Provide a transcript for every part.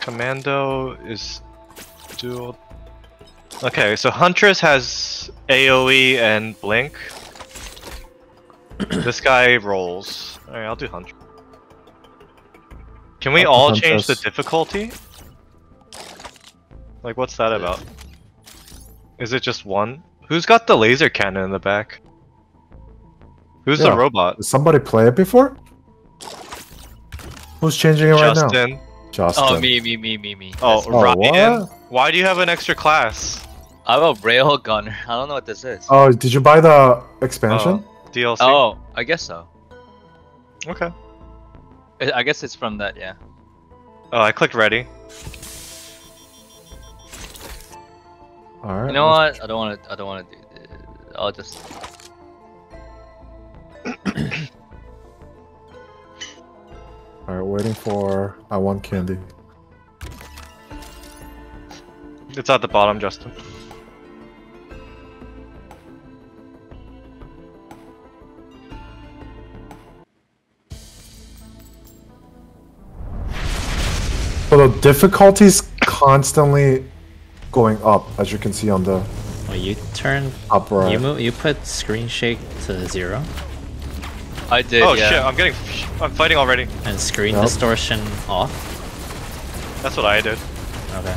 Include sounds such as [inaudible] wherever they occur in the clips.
Commando is dual. Okay, so Huntress has AoE and Blink. [clears throat] this guy rolls. Alright, I'll do Huntress. Can we I'll all change the difficulty? Like, what's that about? Is it just one? Who's got the laser cannon in the back? Who's the robot? Did somebody play it before? Who's changing it right now? Justin. Justin. Oh, me, me, me, me, me. Oh, Oh, Ryan. what? Why do you have an extra class? I'm a rail railgunner. [laughs] I don't know what this is. Oh, did you buy the expansion? Oh, DLC? Oh, I guess so. Okay. I I guess it's from that, yeah. Oh, I clicked ready. All right. You know what? I don't want to. I don't want to do. This. I'll just. [clears throat] All right, waiting for. I want candy. It's at the bottom, Justin. So the difficulty's constantly going up, as you can see on the Well, you turn. top right. You move. You put screen shake to zero I did. oh yeah. shit, I'm getting. I'm fighting already. and screen Nope. distortion off. That's what I did. Okay.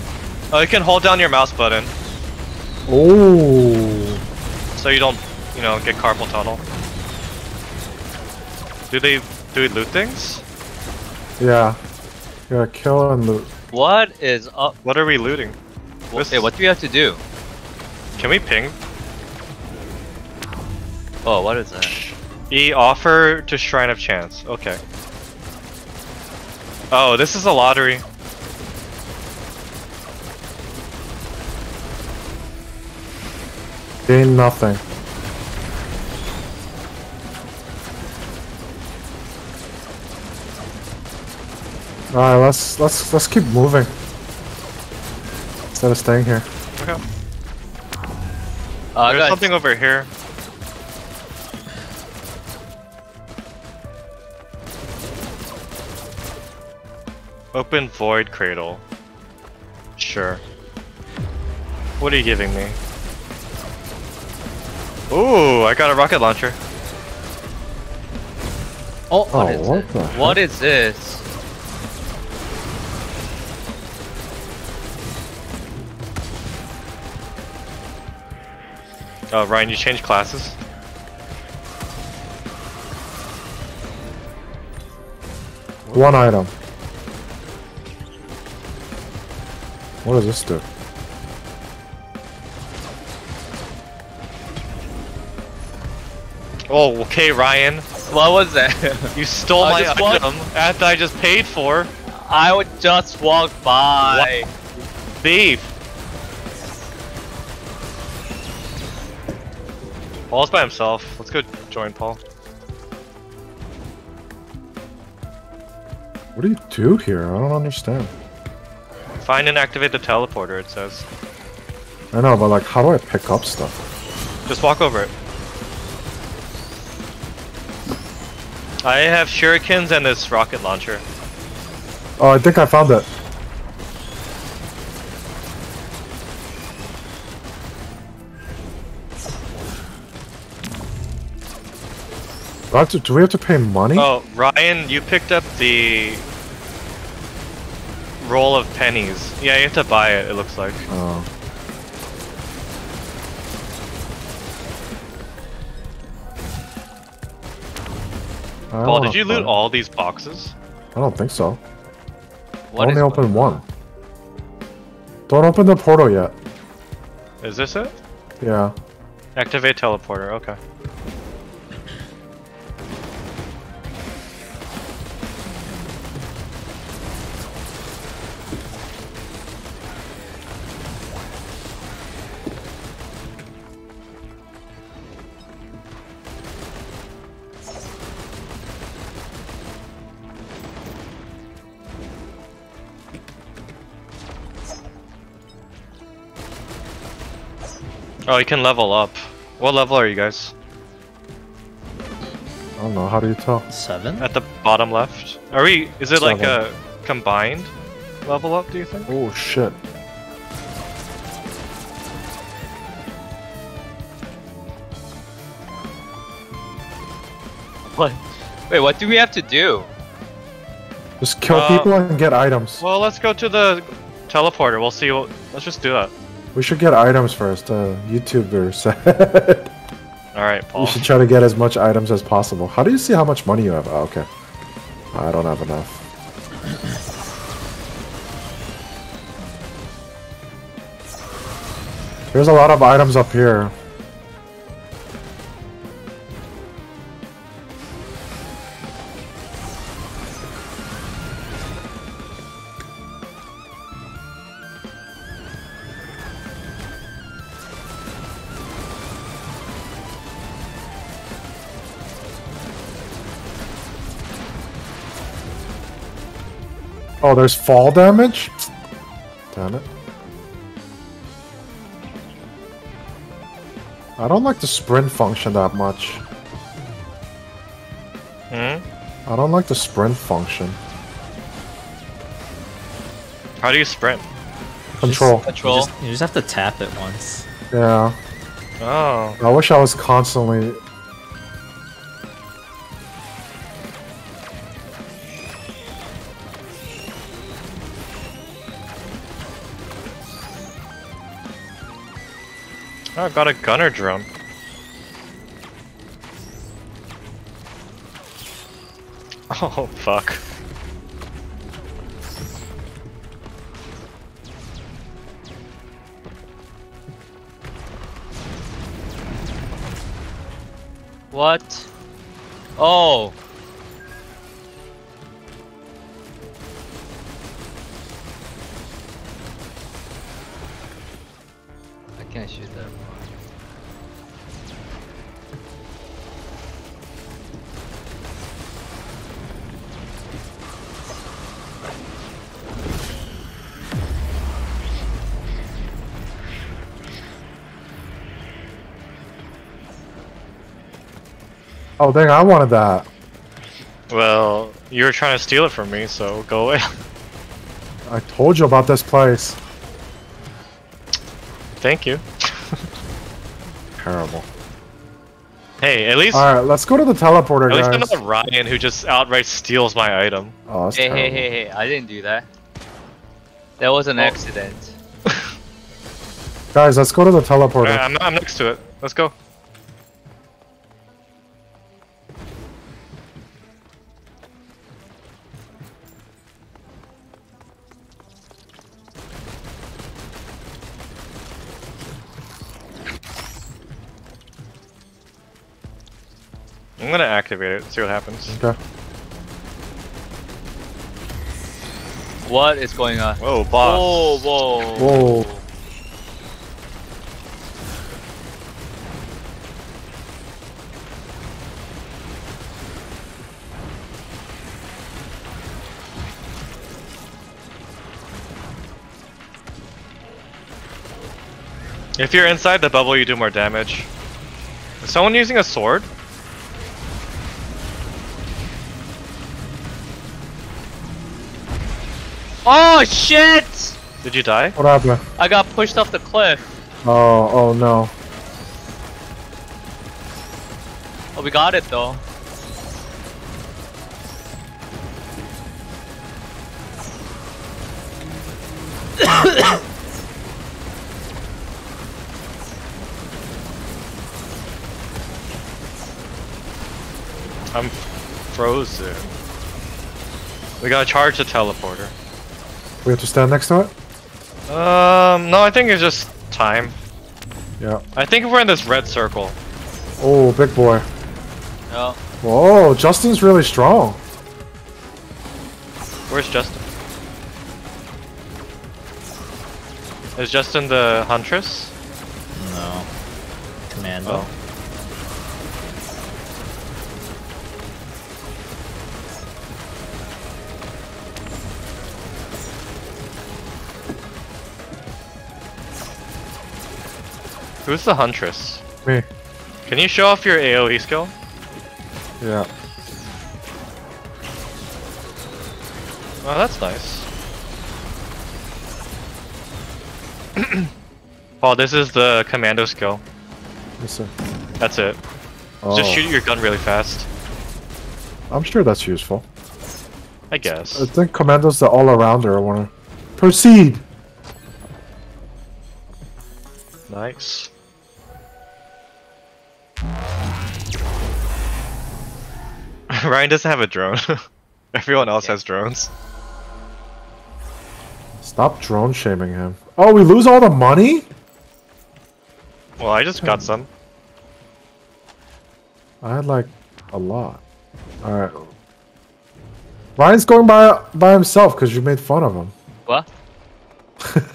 Oh, you can hold down your mouse button Oh. so you don't, you know, get carpal tunnel. Do they do we loot things? Yeah. Yeah, kill and loot. What is up? What are we looting? This- Hey, what do we have to do? Can we ping? Oh, what is that? E offer to Shrine of Chance. Okay. Oh, this is a lottery. Gain nothing. Alright, let's let's let's keep moving. Instead of staying here. Okay. Uh, There's guys, something over here. Open void cradle. Sure. What are you giving me? Ooh, I got a rocket launcher. Oh, Oh, what is what it? What is this? Oh, Ryan, you changed classes? One item. What does this do? Oh, okay, Ryan. What was that? [laughs] You stole my just walked- item after I just paid for. I would just walk by. Thief! Paul's by himself. Let's go join Paul. What do you do here? I don't understand. Find and activate the teleporter, it says. I know, but like, how do I pick up stuff? Just walk over it. I have shurikens and this rocket launcher. Oh, I think I found it. Do, have to, do we have to pay money? Oh, Ryan, you picked up the roll of pennies. Yeah, you have to buy it, it looks like. Oh. I Paul, did you loot all these boxes? I don't think so. What Only is open one. Don't open the portal yet. Is this it? Yeah. Activate teleporter, okay. Oh, you can level up. What level are you guys? I don't know. How do you tell? Seven. At the bottom left? Are we? Is it like a combined? level up, do you think? Oh shit. What? Wait, what do we have to do? Just kill Uh, people and get items. Well, let's go to the teleporter. We'll see what. Let's just do that. We should get items first. Uh, YouTuber [laughs] said Alright, Paul. you should try to get as much items as possible. How do you see how much money you have? Oh, okay. I don't have enough. There's a lot of items up here. Oh, there's fall damage? Damn it. I don't like the sprint function that much. Hmm? I don't like the sprint function. How do you sprint? Control. You Control. just, you just have to tap it once. Yeah. Oh. I wish I was constantly. Oh, I got a gunner drum. [laughs] Oh, fuck. What? Oh. I can't shoot Oh, dang, I wanted that. Well, you were trying to steal it from me, so go away. [laughs] I told you about this place. Thank you. Terrible. Hey, at least Alright, let's go to the teleporter, at least I'm guys. Ryan who just outright steals my item. Oh, that's Hey, hey, terrible. hey, hey! I didn't do that. That was an Oh. accident. [laughs] Guys, let's go to the teleporter. Alright, I'm, I'm next to it. Let's go. Gonna activate it, see what happens. Okay. What is going on? Whoa, boss. Whoa, whoa. Whoa. If you're inside the bubble, you do more damage. Is someone using a sword? Oh shit! Did you die? What happened? I got pushed off the cliff. Oh, oh no. Oh, we got it though. I'm frozen. We gotta charge the teleporter. We have to stand next to it? Um, no, I think it's just time. Yeah. I think we're in this red circle. Oh, big boy. No. Whoa, Justin's really strong. Where's Justin? Is Justin the huntress? No. Commando. Oh. Who's the huntress? Me. Can you show off your AoE skill? Yeah. Oh, that's nice. [clears throat] Oh, this is the commando skill. Yes, sir. That's it. Oh, Just shoot your gun really fast. I'm sure that's useful. I guess. I think commandos the all arounder want to proceed. Nice. [laughs] Ryan doesn't have a drone. [laughs] Everyone else has drones. Stop drone shaming him. Oh, we lose all the money? Well, I just got hmm. some. I had like a lot. All right. Ryan's going by by himself because you made fun of him. What? [laughs]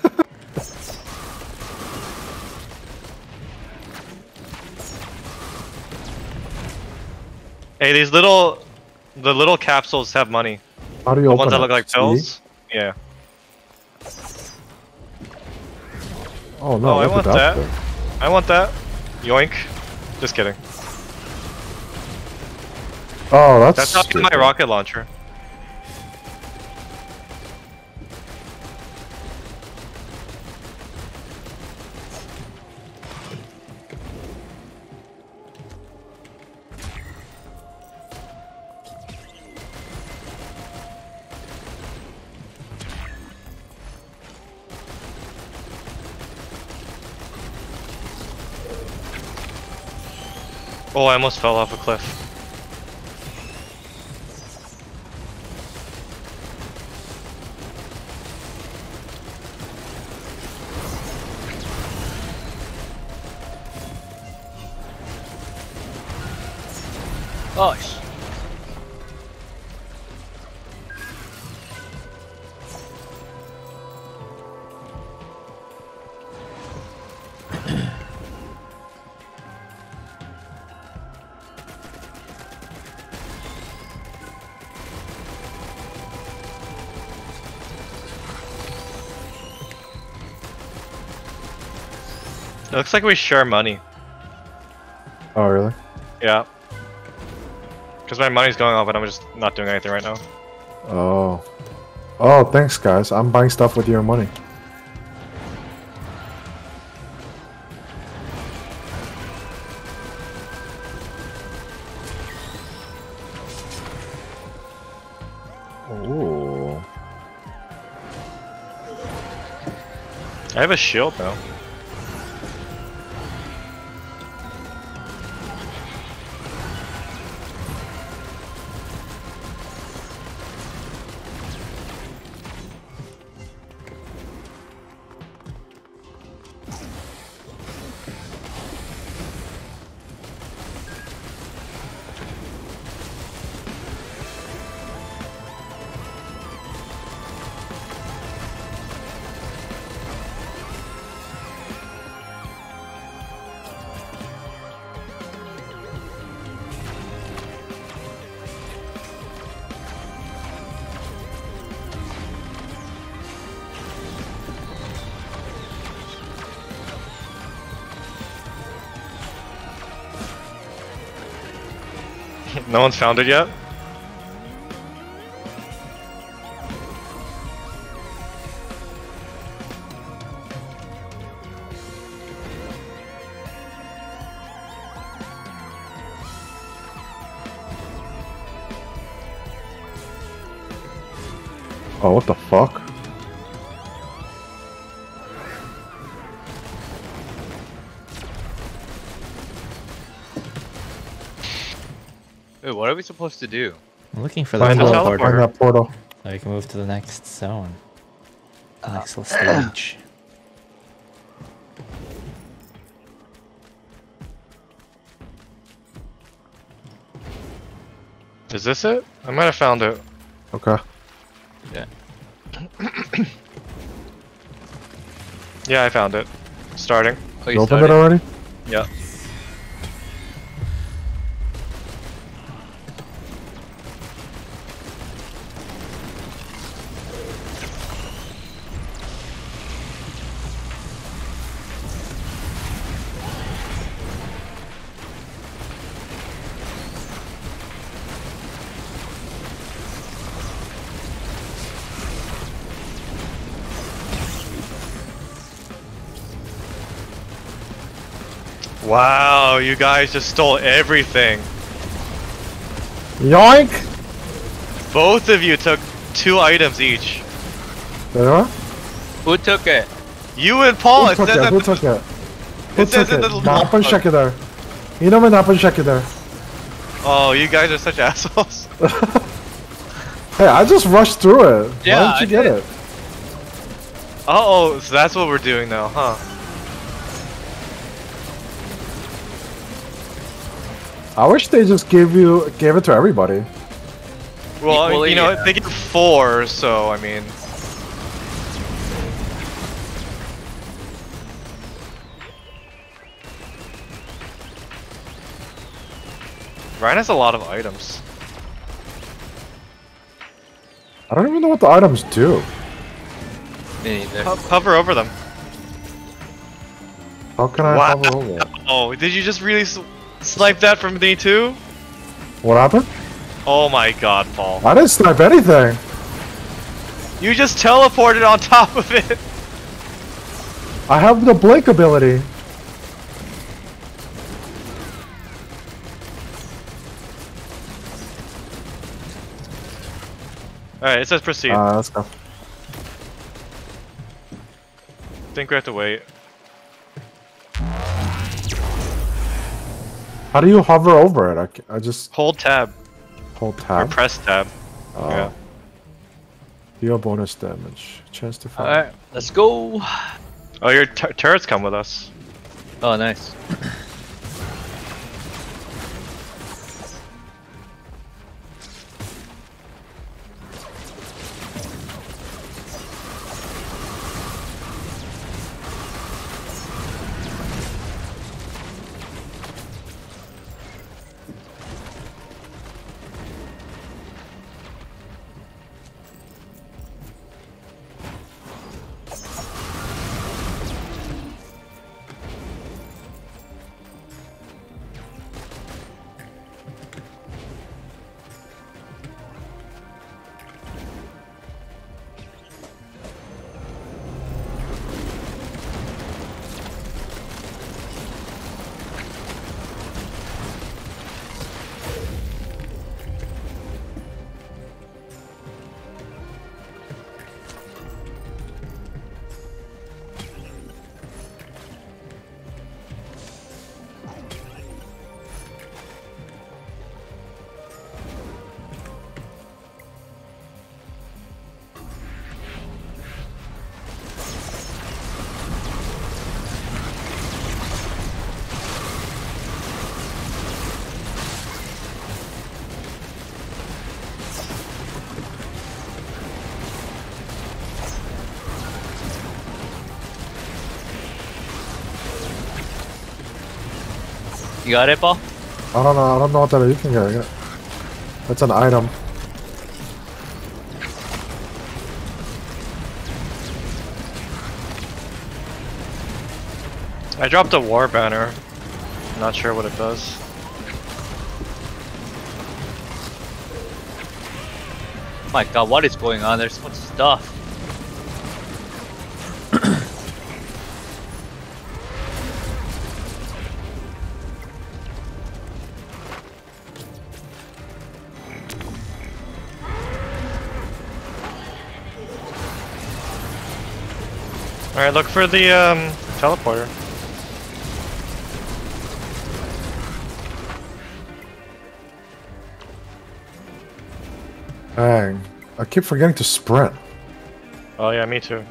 Hey, these little, the little capsules have money. How do you The open ones that it? look like See? pills. Yeah. Oh no! Oh, I want that. I want that. Yoink. Just kidding. Oh, that's. That's get my rocket launcher. Oh, I almost fell off a cliff. Oh, [clears throat] It looks like we share money. Oh really? Yeah. Because my money's going off, but I'm just not doing anything right now. Oh. Oh, thanks, guys. I'm buying stuff with your money. Ooh. I have a shield now. No one's found it yet? Oh, what the fuck? Supposed to do? I'm looking for the Find, the the, teleporter. find that portal. So we can move to the next zone. The next little stage. [clears throat] Is this it? I might have found it. Okay. Yeah, yeah, I found it. Starting. Oh, You opened it already? Yeah. Wow, you guys just stole everything. Yoink! Both of you took two items each. There Who took it? You and Paul. Who it took says it? Who took it? Who it says took in it? the Napan log. siya there. You know me napan siya there. Oh, you guys are such [laughs] assholes. [laughs] Hey, I just rushed through it. Yeah, Why didn't you I get did. it? Uh oh, so that's what we're doing now, huh? I wish they just gave you gave it to everybody. Well, Equally, you know, yeah. they get four, so I mean. Ryan has a lot of items. I don't even know what the items do. Me neither. Hover over them. How can I Wow. hover over it? Oh, did you just really s- snipe that from me too? What happened? Oh my god, Paul. I didn't snipe anything. You just teleported on [laughs] top of it. I have the blink ability. Alright, it says proceed. Uh, let's go. think we have to wait. How do you hover over it? I, I just Hold tab. hold Or tab. press tab. Oh. yeah. Deal bonus damage. Chance to fire. Alright, let's go. Oh, your tur- turrets come with us. Oh, nice. You got it, Paul? I don't know. I don't know what that is. You can get it. That's an item. I dropped a war banner. Not sure what it does. My god, what is going on? There's so much stuff. Alright, look for the um, teleporter. Dang. I keep forgetting to sprint. Oh yeah, me too.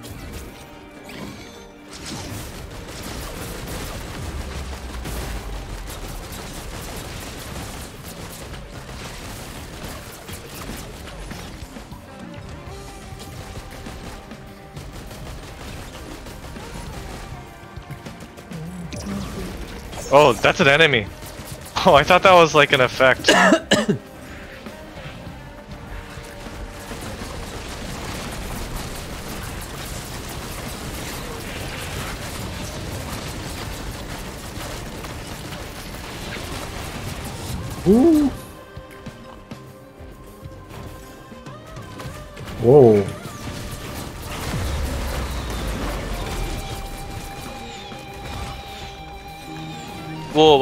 Oh, that's an enemy. Oh, I thought that was like an effect. [coughs]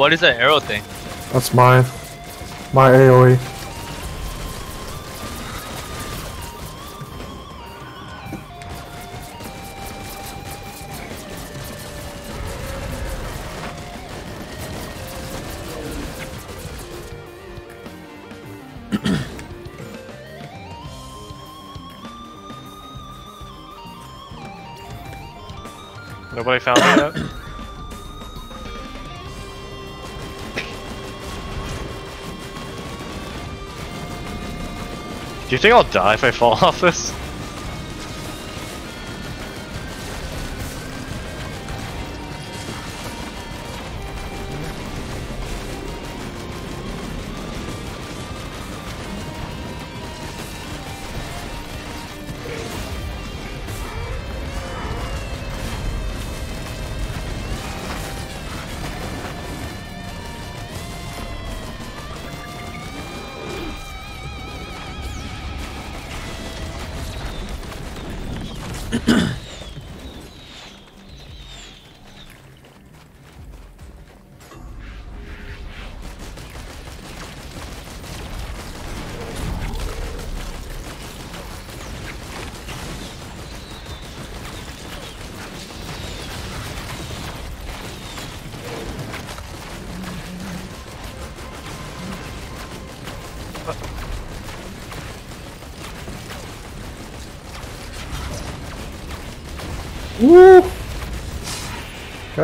what is that arrow thing? That's mine. My. AoE. Think I'll die if I fall [laughs] off this?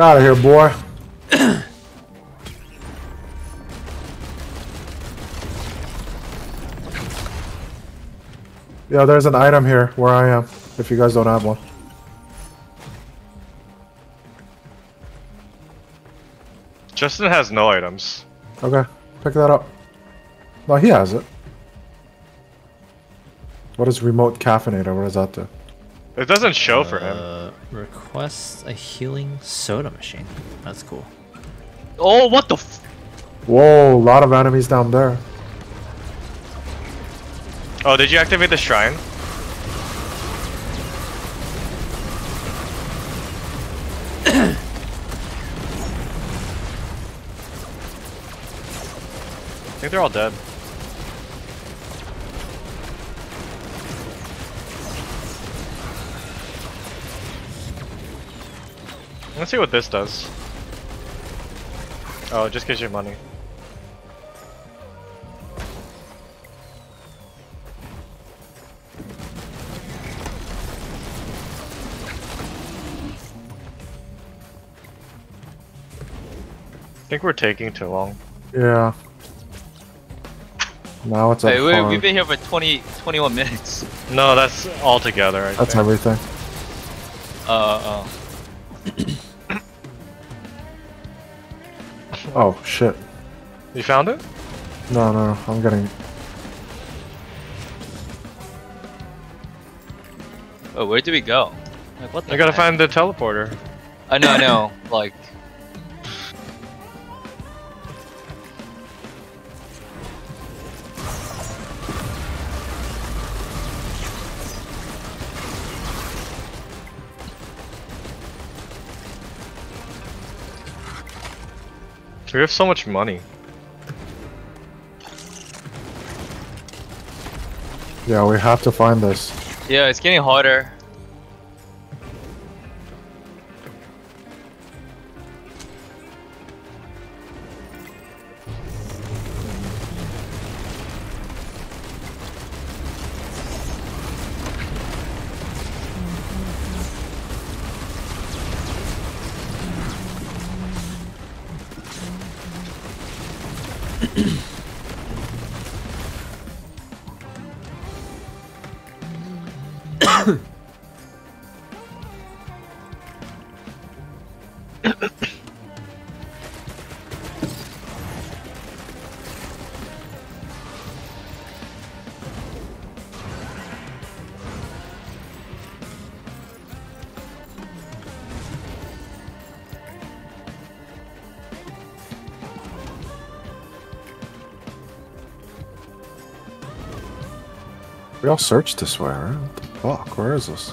Out of here, boy. [clears throat] yeah, there's an item here where I am, if you guys don't have one. Justin has no items. Okay, pick that up. No, he has it. What is remote caffeinator? What does that do? It doesn't show for him. Uh, Uh, request a healing soda machine. That's cool. Oh, what the f- Whoa, a lot of enemies down there. Oh, did you activate the shrine? [coughs] I think they're all dead. Let's see what this does. Oh, it just gives you money. I think we're taking too long. Yeah. Now it's at Hey, we, farm. we've been here for 20, 21 minutes. No, that's all together. I That's think. everything. Uh, uh. Oh shit. You found it? No, no, no. I'm getting. Oh, where do we go? Like, what the You gotta heck? find the teleporter. I know, I know. [coughs] like, We have so much money. Yeah, we have to find this. yeah, it's getting harder. We all searched this way, right? What the fuck? Where is this?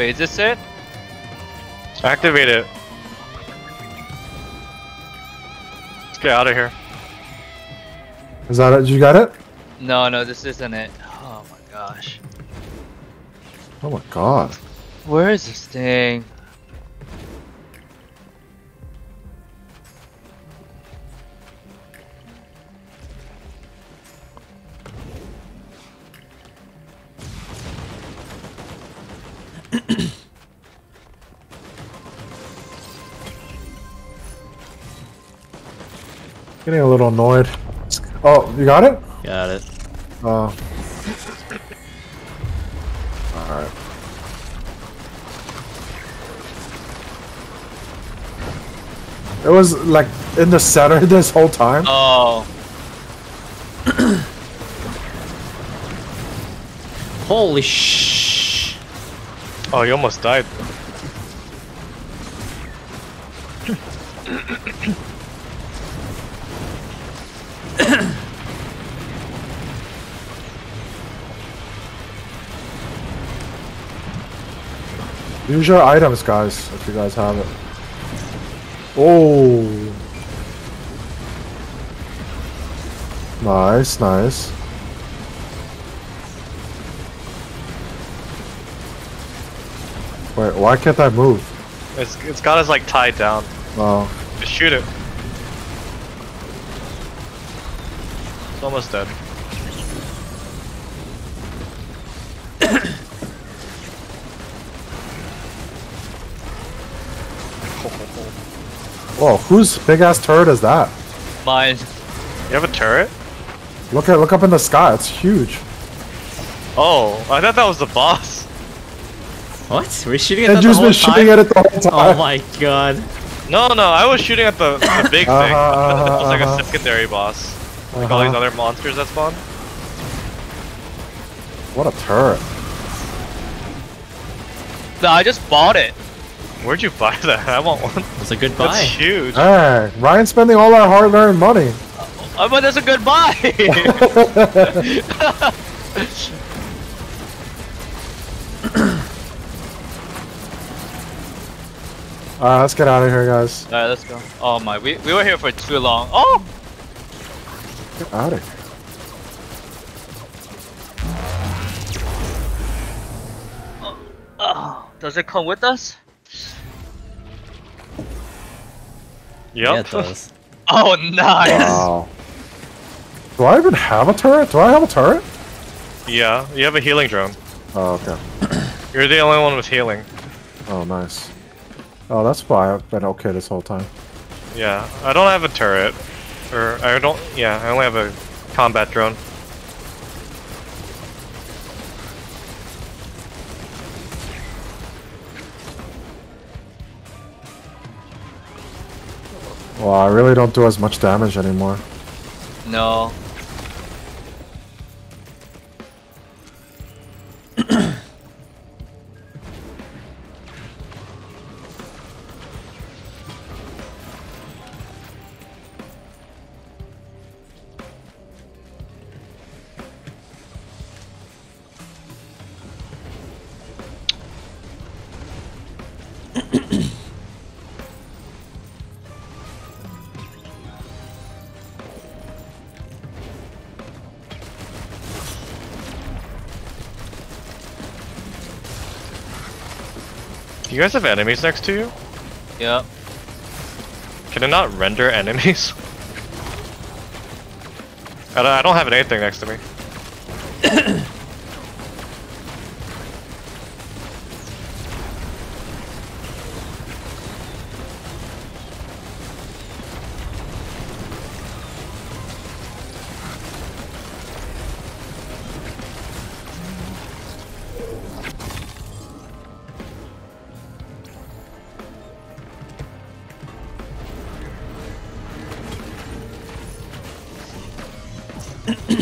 Wait, is this it? Activate it. Let's get out of here. Is that it? You got it? No, no, this isn't it. Oh my gosh. Oh my god. Where is this thing? Annoyed. Oh, you got it? Got it. Uh. Alright. It was like in the center [laughs] this whole time. Oh, [clears throat] Holy sh! Oh, you almost died. Use your items, guys, if you guys have it. Oh. Nice, nice. Wait, why can't I move? It's it's got us like tied down. Oh, Just shoot it. It's almost dead. Whoa! Whose big ass turret is that? mine. You have a turret? Look at look up in the sky. It's huge. Oh, I thought that was the boss. What? We're shooting at And that the you've whole been shooting at it the whole time. Oh my god. No, no, I was shooting at the, the big thing. Uh-huh, I it was like uh-huh, a secondary boss. Like all these Uh-huh. other monsters that spawn. What a turret! No, I just bought it. Where'd you buy that? I want one. That's a good buy. That's huge. Hey, Ryan spending all our hard-earned money. Oh, but that's a good buy. [laughs] Alright, let's get out of here, guys. Alright, let's go. Oh my, we, we were here for too long. Oh! Get out of here. oh! Does it come with us? Yep. Yeah, it does. [laughs] Oh, nice! Wow. Do I even have a turret? Do I have a turret? yeah, you have a healing drone. Oh, okay. [clears throat] You're the only one with healing. Oh, nice. Oh, that's why I've been okay this whole time. Yeah, I don't have a turret. Or, I don't, yeah, I only have a combat drone. Well, I really don't do as much damage anymore. No. [clears throat] Do you guys have enemies next to you? Yeah. Can it not render enemies? [laughs] I don't, I don't have anything next to me. [coughs]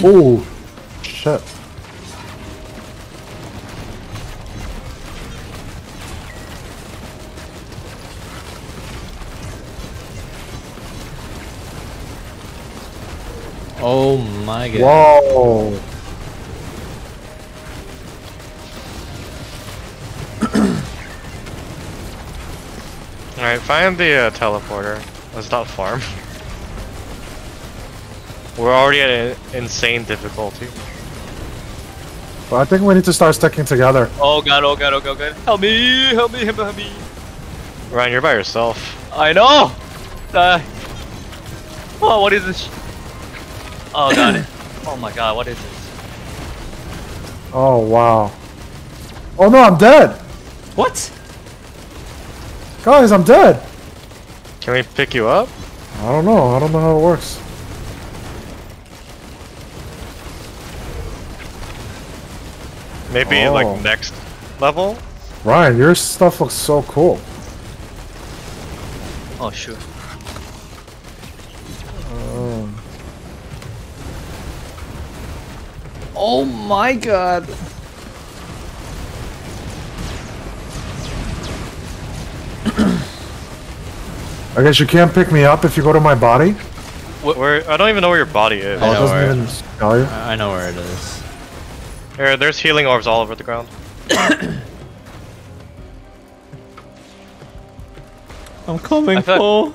Oh, shit. Oh my god. Whoa. [clears throat] Alright, find the uh, teleporter. Let's not farm. [laughs] We're already at an insane difficulty. But I think we need to start sticking together. Oh god, oh god, oh god, oh god. Help me, help me, help me, help me. Ryan, you're by yourself. I know! Uh, oh, what is this? Oh god. [clears throat] oh my god, what is this? Oh wow. Oh no, I'm dead. What? Guys, I'm dead. Can we pick you up? I don't know. I don't know how it works. Maybe Oh. like next level? Ryan, your stuff looks so cool. Oh shoot. Um, Oh my god. I guess you can't pick me up if you go to my body. Where I don't even know where your body is. Oh, it know doesn't where- even tell you. I I know where it is. There, there's healing orbs all over the ground. [coughs] I'm coming, I thought- Paul.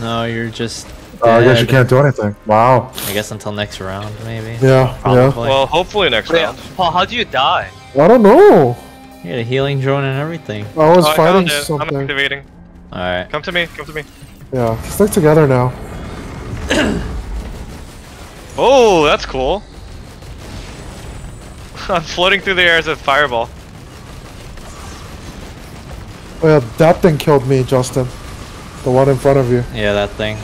No, you're just. Uh, I guess you can't do anything. Wow. I guess until next round, maybe. Yeah, Probably. Well, hopefully next Wait, round. Paul, how do you die? I don't know. You had a healing drone and everything. I was Oh, fighting found it. I'm something. activating. Alright. Come to me. Come to me. Yeah, stick together now. [coughs] Oh, that's cool. [laughs] I'm floating through the air as a fireball. Oh yeah, that thing killed me, Justin. The one in front of you. Yeah, that thing.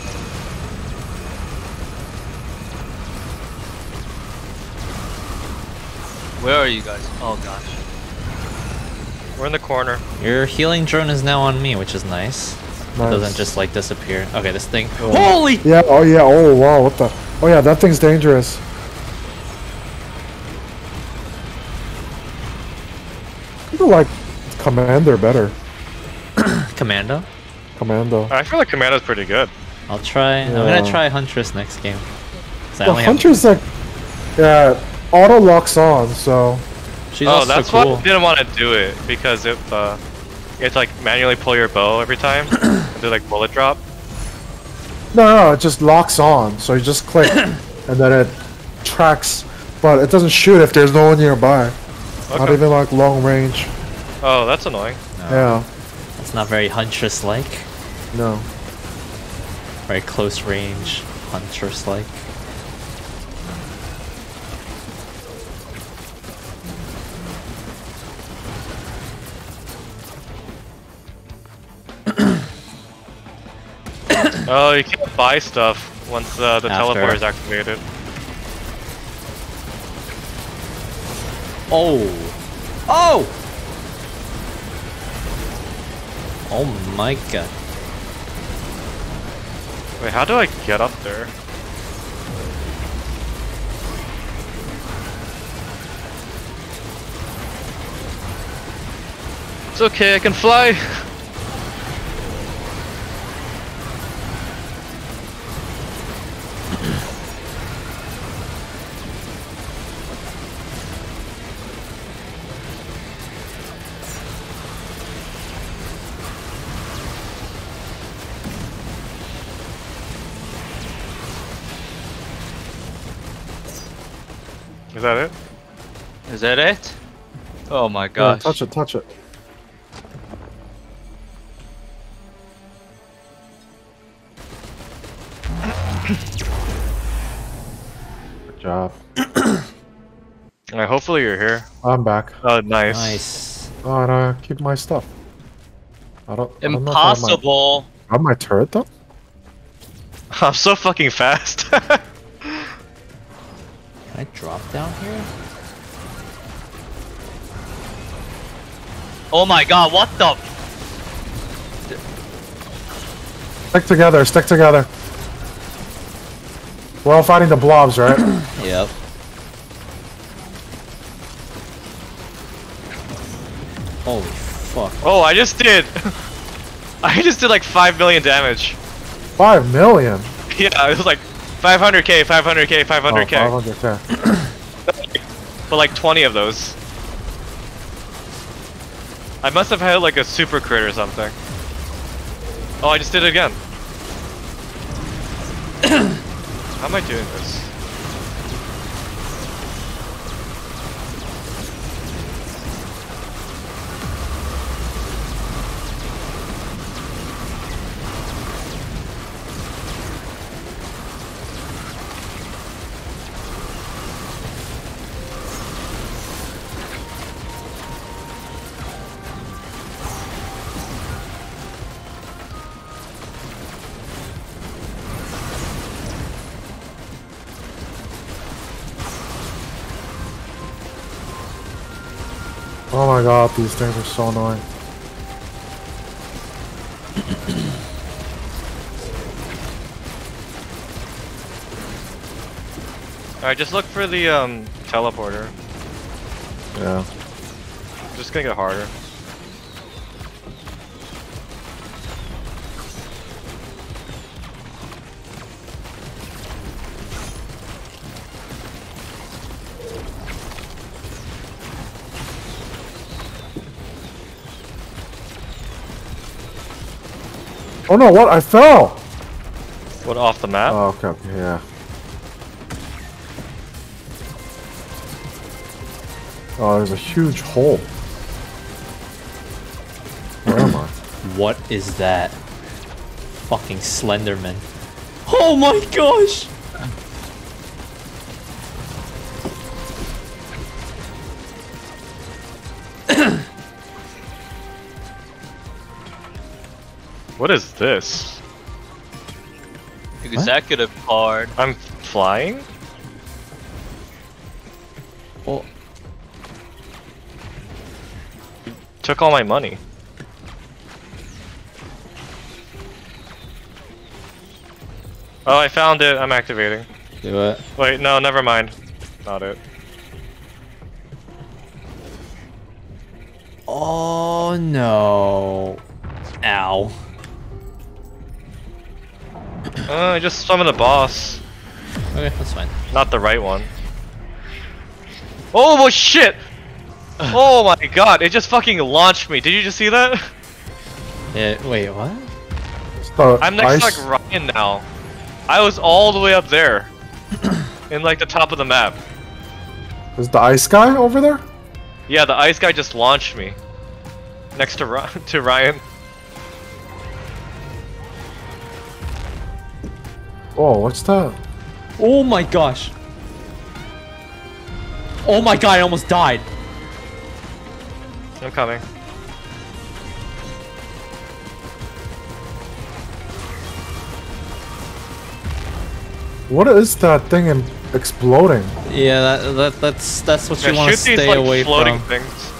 Where are you guys? Oh gosh. We're in the corner. Your healing drone is now on me, which is nice. It Nice. doesn't just like disappear. Okay, this thing. Oh. Holy! Yeah. Oh yeah. Oh wow. What the? Oh yeah. That thing's dangerous. People like Commander better. [coughs] Commando? Commando. I feel like Commando's pretty good. I'll try. I'm gonna try Huntress next game. I The only have- Hunter's like, yeah, auto locks on. So She's oh, that's cool. why I didn't want to do it because it uh, you have to like manually pull your bow every time [coughs] and do like bullet drop. No, no, it just locks on. So you just click, [coughs] and then it tracks, but it doesn't shoot if there's no one nearby. Not even like long range. Oh, that's annoying. Yeah. It's not very Huntress-like. No. Very close range Huntress-like. Oh, you can't buy stuff once uh, the After. teleport is activated. Oh! Oh! Oh my god. Wait, how do I get up there? It's okay, I can fly. [laughs] Is that it? Is that it? Oh my Yeah, touch it, touch it. Good job. [clears throat] Alright, hopefully you're here. I'm back. Oh, nice. Nice. Oh, and I keep my stuff. I don't. I don't know I have my- Impossible. I have my turret though. [laughs] I'm so fucking fast. [laughs] Can I drop down here? Oh my god, what the? Stick together. Stick together. We're all fighting the blobs, right? [clears throat] Yep. Holy fuck. oh, I just did. [laughs] I just did like 5 million damage. Five million. [laughs] Yeah, it was like 500k, 500k, 500k. Oh, 500k. But [clears throat] [clears throat] like 20 of those. I must have had like a super crit or something. Oh, I just did it again. [clears throat] How am I doing this? Oh my god, these things are so annoying. Alright, just look for the um teleporter. Yeah. Just gonna get harder. Oh no, what? I fell! What off the map? Oh, okay, okay, yeah. Oh, there's a huge hole. Where am I? What is that? Fucking Slenderman. Oh my gosh! What is this? Executive card. I'm flying? Oh, Took all my money. Oh, I found it. I'm activating. do it. Wait, no, never mind. Not it. Oh no. Ow. Uh, I just summoned a boss. Okay, that's fine. Not the right one. Oh, well, shit! [sighs] oh my god, it just fucking launched me. Did you just see that? Yeah, wait, what? It's I'm next ice- to like Ryan now. I was all the way up there. [clears throat] in like the top of the map. Is the ice guy over there? Yeah, the ice guy just launched me. Next to, [laughs] to Ryan. Oh, what's that? Oh my gosh. Oh my god, I almost died. I'm coming. What is that thing in exploding? Yeah, that, that that's that's what Yeah, you want to shoot these stay like away floating from. things.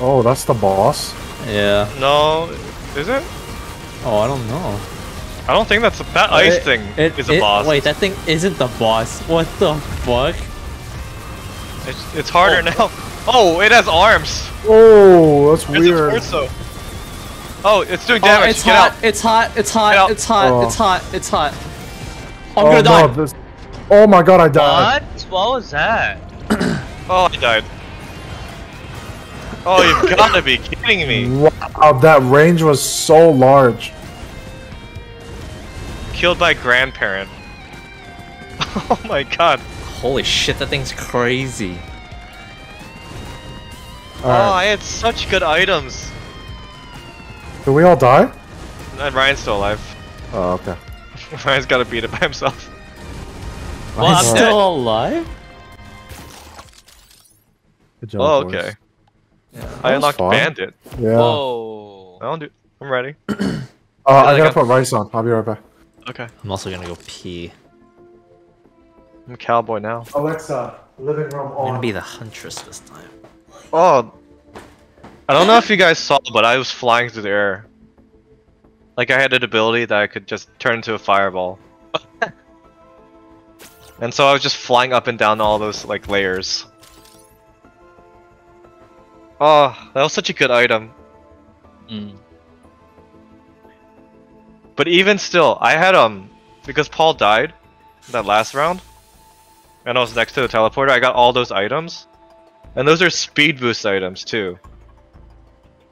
Oh, that's the boss. Yeah. No, is it? Oh, I don't know. I don't think that's a, that ice It- thing it- is a it- boss. Wait, that thing isn't the boss. What the fuck? It's, it's harder oh. now. Oh, it has arms. Oh, that's Where's its weird. torso? Oh, it's doing Oh, damage. it's Get hot, out. it's hot, it's Get hot, out. it's hot, Oh. it's hot, it's hot. I'm oh gonna die. no, this. Oh my god, I died. What? What was that? [clears throat] Oh, I died. Oh, you've [coughs] gotta be kidding me. Wow, that range was so large. Killed by grandparent. [laughs] Oh my god. Holy shit, that thing's crazy. Oh, I had such good items. did we all die? And Ryan's still alive. [laughs] Oh, okay. Ryan's gotta beat it by himself. Well, I'm I'm dead. still alive? Good job, Oh, boys. okay. I unlocked fun. Bandit. Yeah. Whoa. I'll do. I'm ready. [clears throat] Uh, I I gotta got- put rice on. I'll be right back. Okay. I'm also gonna go pee. I'm a cowboy now. Alexa, living room on. I'm gonna be the huntress this time. Oh. I don't know if you guys saw, but I was flying through the air. Like I had an ability that I could just turn into a fireball. [laughs] and so I was just flying up and down all those like layers. Oh, that was such a good item. Mm. But even still, I had um because Paul died that last round, and I was next to the teleporter. I got all those items, and those are speed boost items too.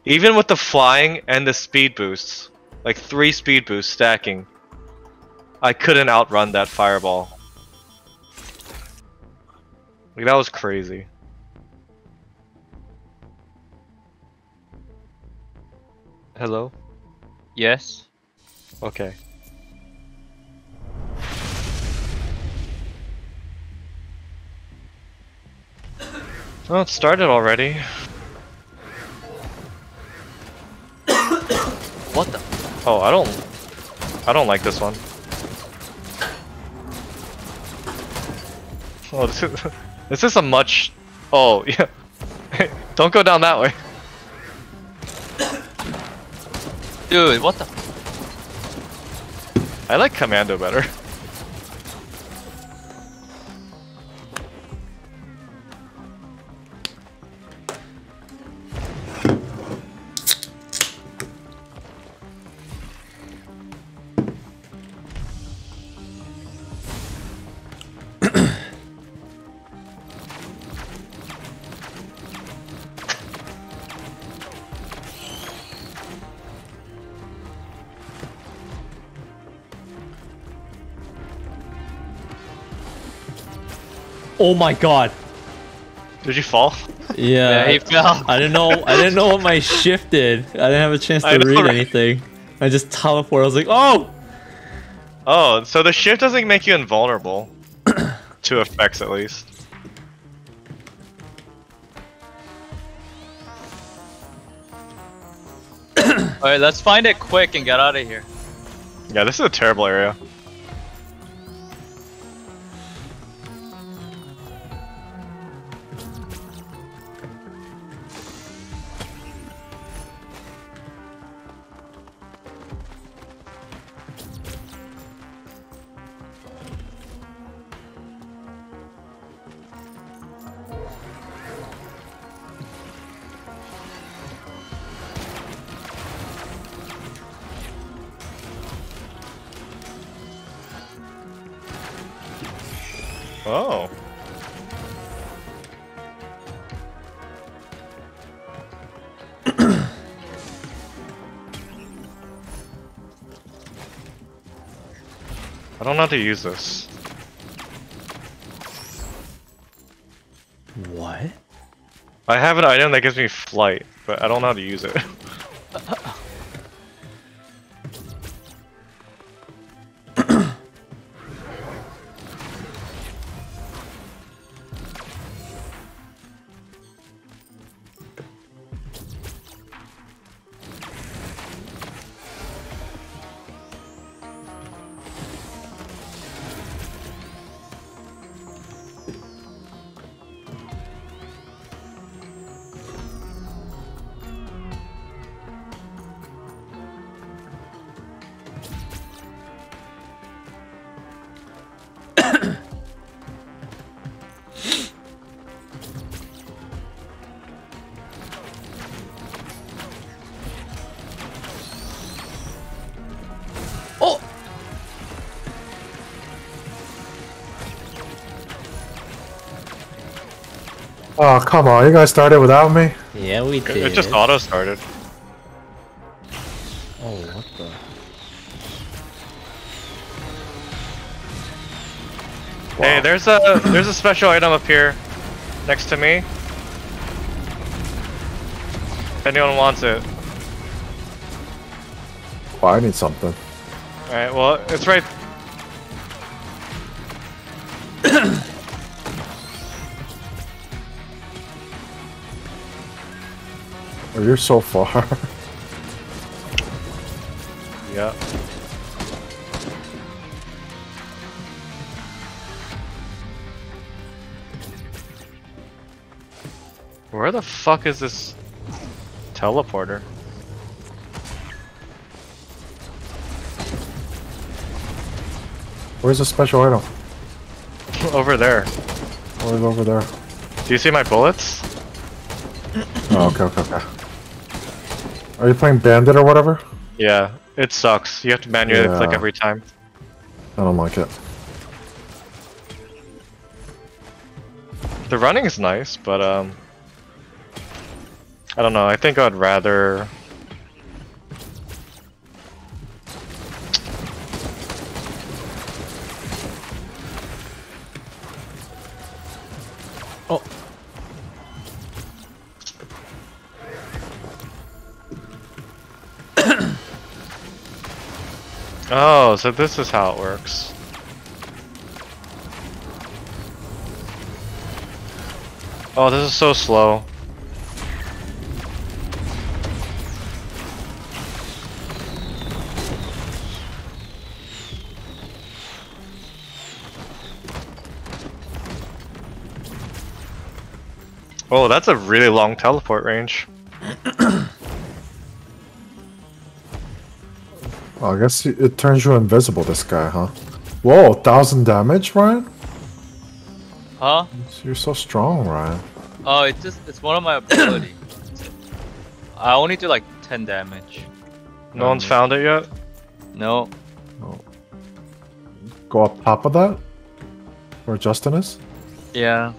Even with the flying and the speed boosts, like three speed boosts stacking, I couldn't outrun that fireball. Like that was crazy. Hello? Yes. Okay. Oh, it started already. What the? Oh, I don't... I don't like this one. Oh, this is... [laughs] This is a much... Oh, [laughs] yeah. don't go down that way. Dude, what the? I like Commando better. Oh my god. Did you fall? Yeah. Yeah, he fell. I didn't know. I didn't know what my shift did. I didn't have a chance to know, read right? anything. I just teleported. I was like, oh. Oh, so the shift doesn't make you invulnerable. [clears throat] to effects, at least. [clears throat] Alright, let's find it quick and get out of here. Yeah, this is a terrible area. Don't know how to use this. What? I have an item that gives me flight, but I don't know how to use it. [laughs] come on. You guys started without me? Yeah, we did. it just auto started. Oh, what the? Hey, there's a there's a special item up here next to me. If anyone wants it. Well, I need something. Alright, well, it's right. You're so far. [laughs] Yeah. Where the fuck is this teleporter? Where's the special item? [laughs] over there. Oh, Where's over there? Do you see my bullets? Oh, okay, okay, okay. Are you playing Bandit or whatever? Yeah. It sucks. You have to manually click every time. I don't like it. The running is nice, but um, I don't know. I think I'd rather. Oh, so this is how it works. Oh, this is so slow. Oh, that's a really long teleport range. [clears throat] [clears throat] Oh, I guess it it turns you invisible, this guy, huh? Whoa, thousand damage, Ryan? Huh? You're so strong, Ryan. Oh, it's just it's one of my ability. I only do like 10 damage. No one's found it yet. No. No. Go up top of that? Where Justin is? Yeah.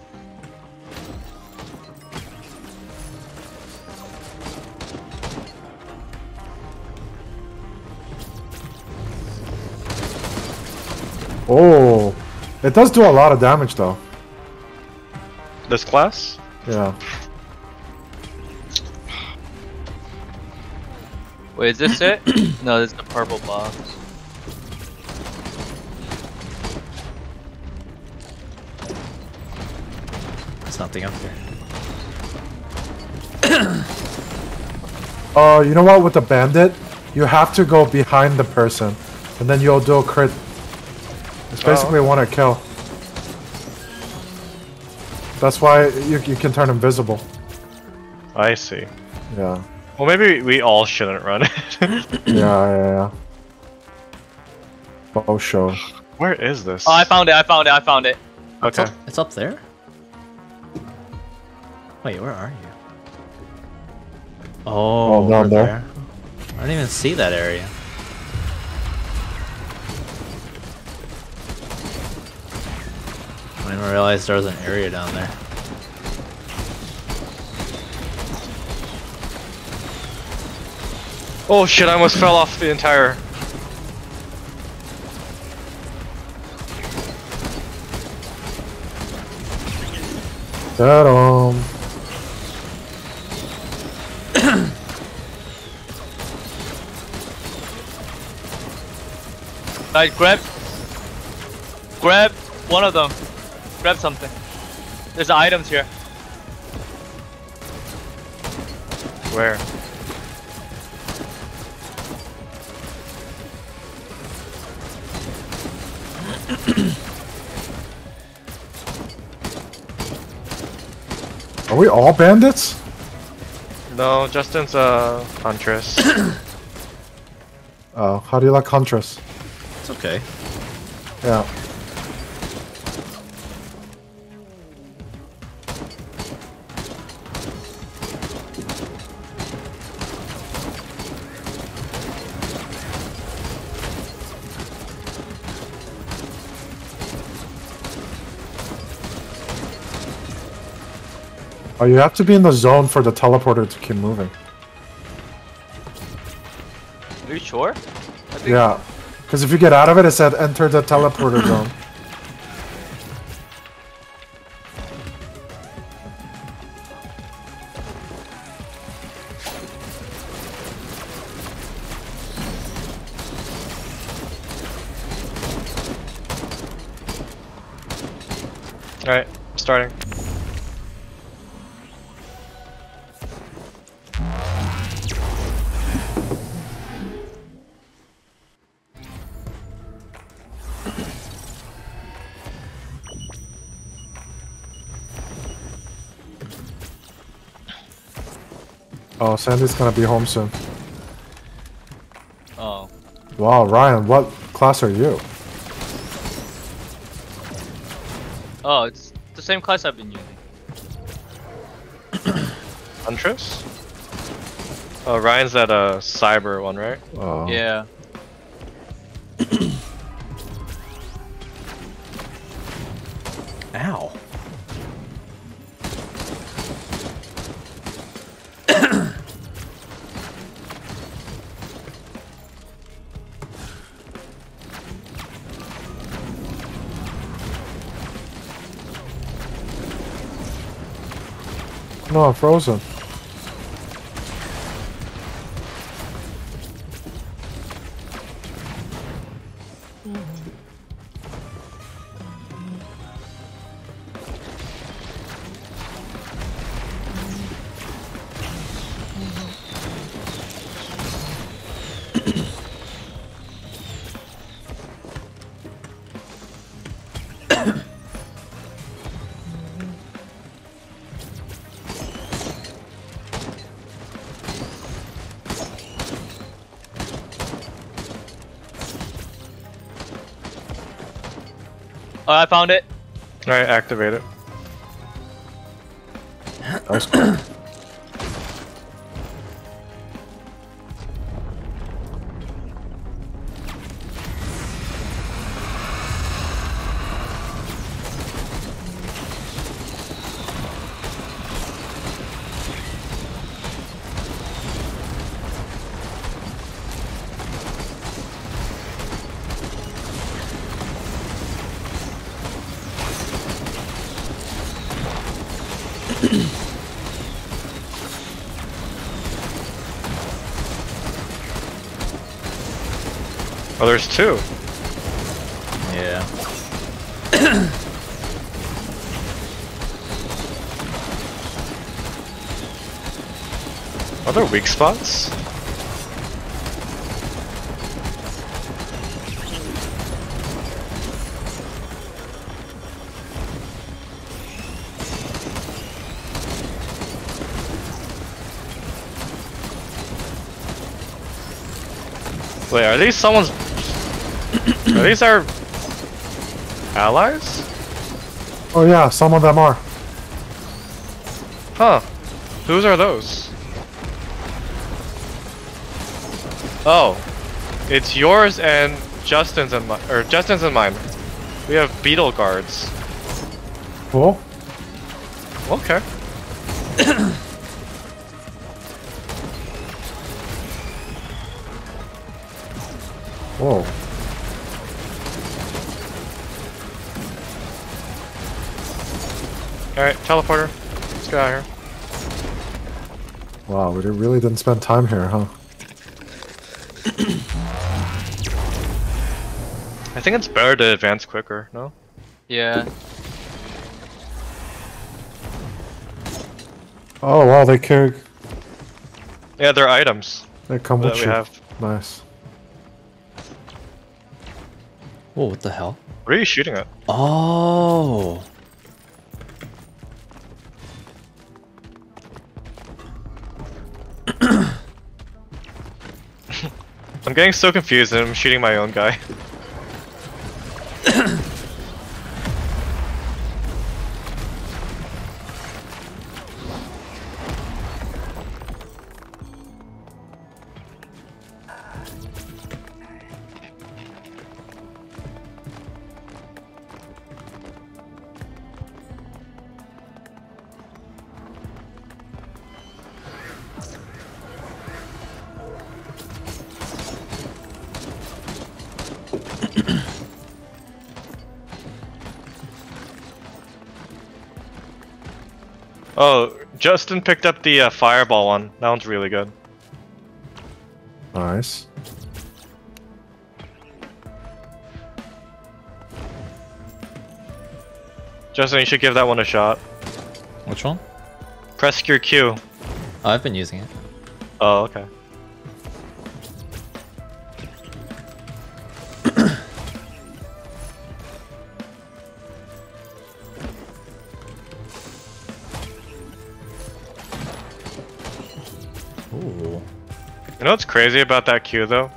It does do a lot of damage though. This class? Yeah. Wait, is this it? [coughs] no, this is the purple box. There's nothing up there. [coughs] Uh, you know what? With the bandit, you have to go behind the person, and then you'll do a crit. It's oh. basically a one hit kill. That's why you, you can turn invisible. I see. Yeah. Well, maybe we all shouldn't run it. [coughs] Yeah, yeah, yeah. Oh, Bow show. Where is this? Oh, I found it, I found it, I found it. It's Okay. up, it's up there? Wait, where are you? Oh, Oh, down over there. there. I didn't even see that area. I didn't realize there was an area down there. Oh shit! I almost fell off the entire. That um. Guys, grab, grab one of them. Grab something. There's items here. Where? Are we all bandits? No, Justin's a huntress. [coughs] Oh, how do you like Huntress? It's okay. Yeah. Oh, you have to be in the zone for the teleporter to keep moving. Are you sure? Yeah. Because if you get out of it, it said enter the teleporter [coughs] zone. Alright, starting. Oh, Sandy's gonna be home soon. Oh. Wow, Ryan, what class are you? Oh, it's the same class I've been using. [clears throat] Huntress? Oh, Ryan's that uh cyber one, right? Oh. Yeah. [clears throat] No, I'm frozen. Found it. Alright, activate it. There's two. Yeah. Are there weak spots? Wait, are these someone's... are these our... allies? Oh yeah, some of them are. Huh. Whose are those? Oh. It's yours and Justin's and mine. Or Justin's and mine. We have beetle guards. Cool. Okay. Out here. Wow, we really didn't spend time here, huh? I think it's better to advance quicker, no? Yeah. Oh wow, they carry. Yeah, they're items They come with you. have. Nice. Whoa, what the hell? What are you shooting at? Oh. I'm getting so confused and I'm shooting my own guy. [laughs] Justin picked up the uh, fireball one. That one's really good. Nice. Justin, you should give that one a shot. Which one? Press your Q. Oh, I've been using it. Oh, okay. Know what's crazy about that Q though?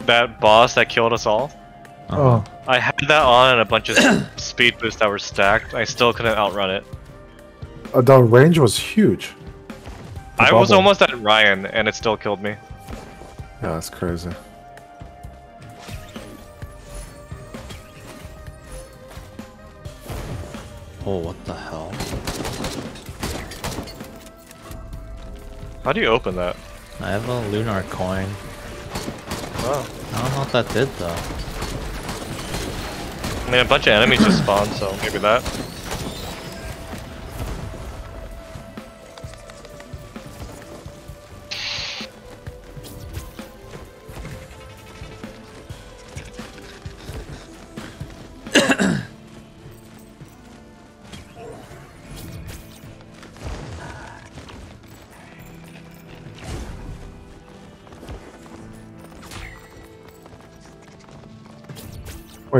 That boss that killed us all? Oh, I had that on and a bunch of [coughs] speed boosts that were stacked. I still couldn't outrun it. uh, the range was huge. I was almost at Ryan, and it still killed me. Yeah, that's crazy. Oh, what the hell? How do you open that? I have a lunar coin. Oh. I don't know what that did though. I mean, a bunch of enemies just spawned, so maybe that.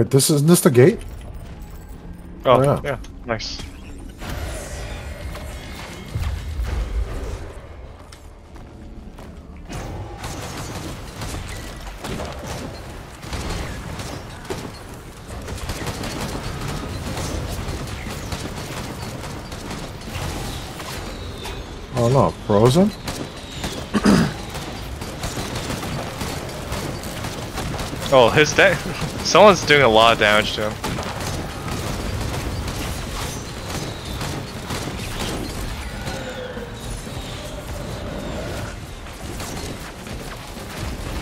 Wait, this isn't this the gate? Oh, Oh, yeah. yeah. nice. Oh no, frozen? Oh, his da- [laughs] Someone's doing a lot of damage to him.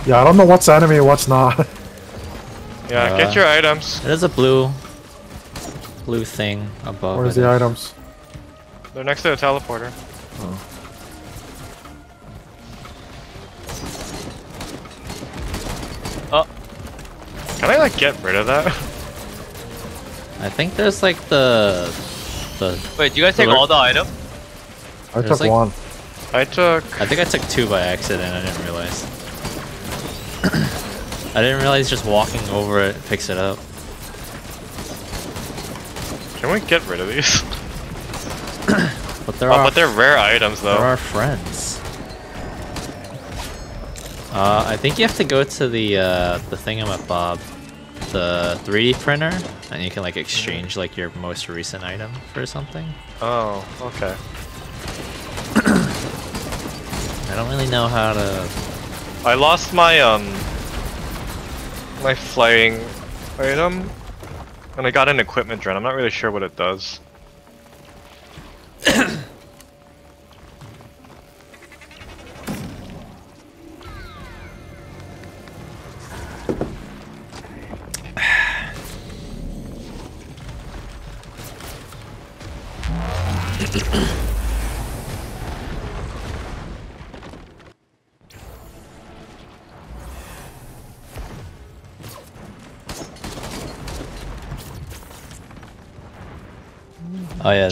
Yeah, I don't know what's enemy and what's not. [laughs] Yeah, Uh, get your items. There's a blue, blue thing above. Where's it. the items? They're next to the teleporter. I get rid of that? [laughs] I think there's like the, the. wait, do you guys take all the items? I There's took like- one. I took. I think I took two by accident. I didn't realize. [clears throat] I didn't realize just walking over it picks it up. Can we get rid of these? [clears throat] But there Oh, are but they're rare items there though. are friends. Uh, I think you have to go to the uh, the thingamabob, the 3D printer, and you can like exchange like your most recent item for something. Oh, okay. [clears throat] I don't really know how to. I lost my um my flying item, and I got an equipment drone. I'm not really sure what it does.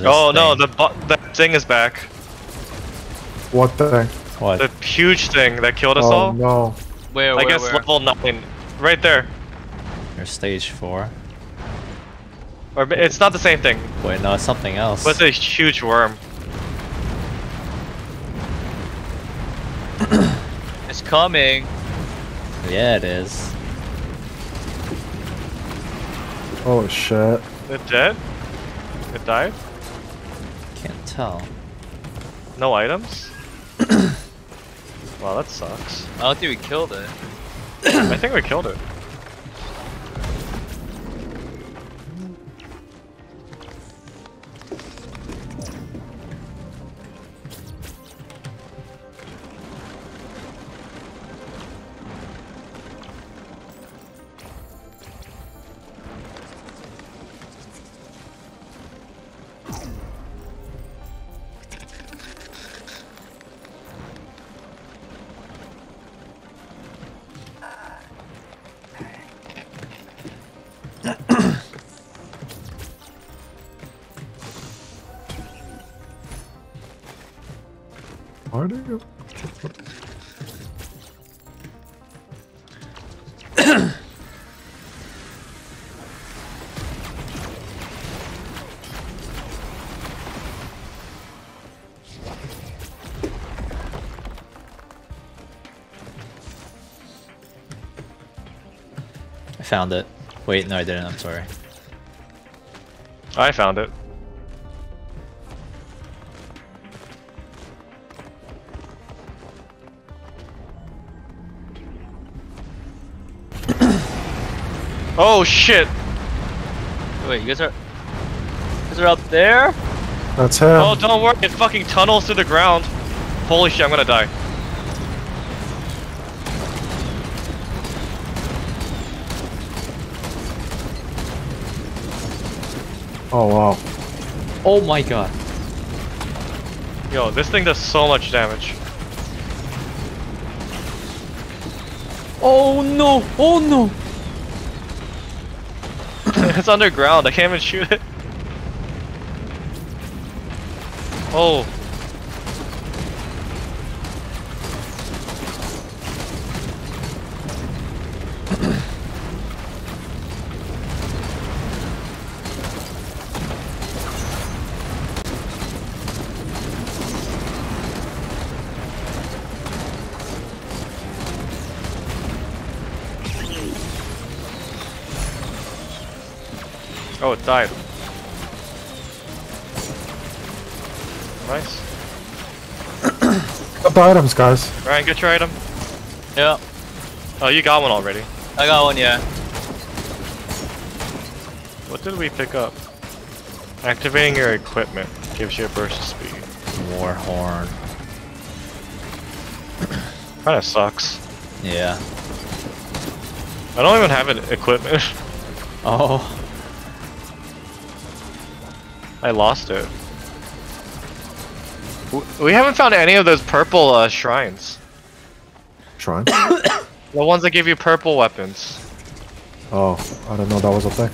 Oh yeah. This oh no, thing. the bu- that thing is back. What thing? what? The huge thing that killed us oh all. no. Where, I where, guess where? level nine, right there. Your stage four. Or it's not the same thing, Wait, no, it's something else. but it's a huge worm. [clears throat] It's coming. Yeah, it is. Oh shit. It dead? It died? Can't tell. No items? [coughs] wow, that sucks. I don't think we killed it. [coughs] I think we killed it. found it. Wait, no I didn't, I'm sorry. I found it. [clears throat] oh shit! Wait, you guys are... You guys are up there? That's him. Oh, don't worry, it fucking tunnels to the ground. Holy shit, I'm gonna die. Oh wow. Oh my god. Yo, this thing does so much damage. Oh no! Oh no! [laughs] it's underground, I can't even shoot it. Oh. Oh, the items, guys. Ryan, get your item. Yeah, Oh, you got one already. I got one, yeah. What did we pick up? Activating your equipment gives you a burst of speed. War horn. [coughs] Kinda sucks. Yeah. I don't even have an equipment. [laughs] Oh. I lost it. We haven't found any of those purple uh, shrines. Shrine. [coughs] The ones that give you purple weapons. oh, I didn't know that was a thing.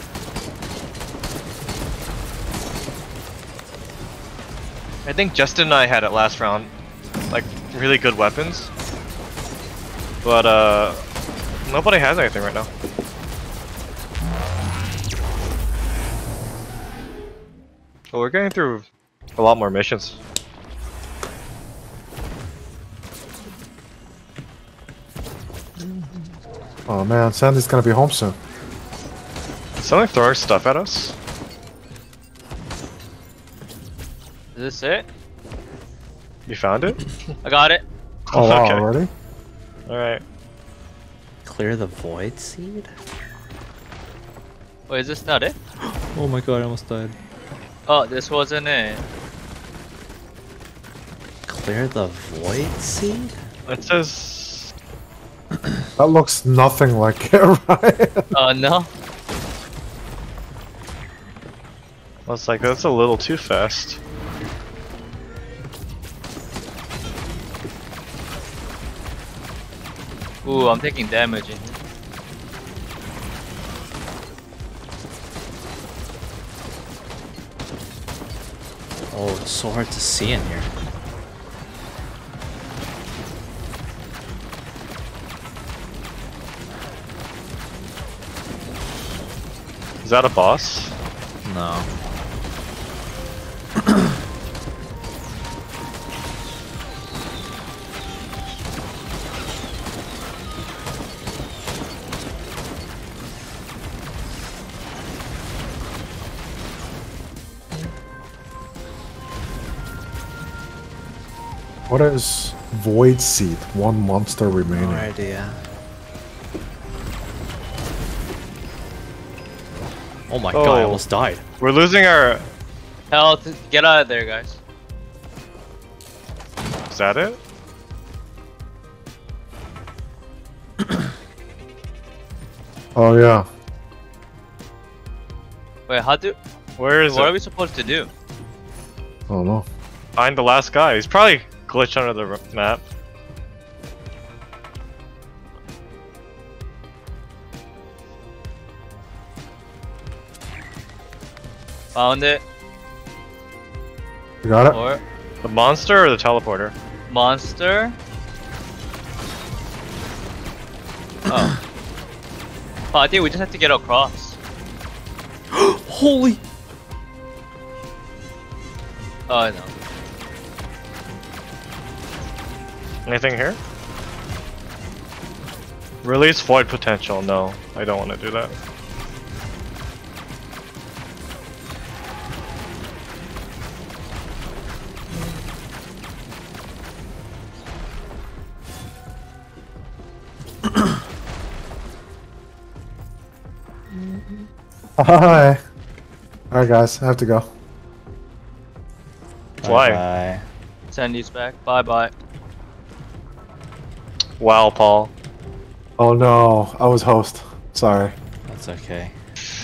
I think Justin and I had it last round. Like, really good weapons. But, uh, nobody has anything right now. Well, we're getting through a lot more missions. Oh man, Sandy's gonna be home soon. Is someone throwing stuff at us? Is this it? You found it? I got it. [laughs] Oh wow, Okay. already? Alright. Clear the void seed? Wait, is this not it? [gasps] Oh my god, I almost died. Oh, this wasn't it. Clear the void seed? It says. That looks nothing like it, [laughs] right? Oh no. I was like, that's a little too fast. Ooh, I'm taking damage in here. Oh, it's so hard to see in here. That a boss? No. What is Void Seed? One monster remaining. No idea. Oh my oh. god, I Oh. almost died. We're losing our. Health, get out of there, guys. Is that it? [clears throat] Oh yeah. Wait, how do? Where is what are we supposed to do? I don't know. Find the last guy. He's probably glitched under the map. Found it. You got it? Or The monster or the teleporter? monster. Oh. [clears throat] oh, I think we just have to get across. [gasps] Holy! Oh no. Anything here? Release void potential. No, I don't want to do that. Hi. Alright, guys, I have to go. Why? Bye. Sandy's back. Bye bye. Wow, Paul. Oh no, I was host. Sorry. That's okay.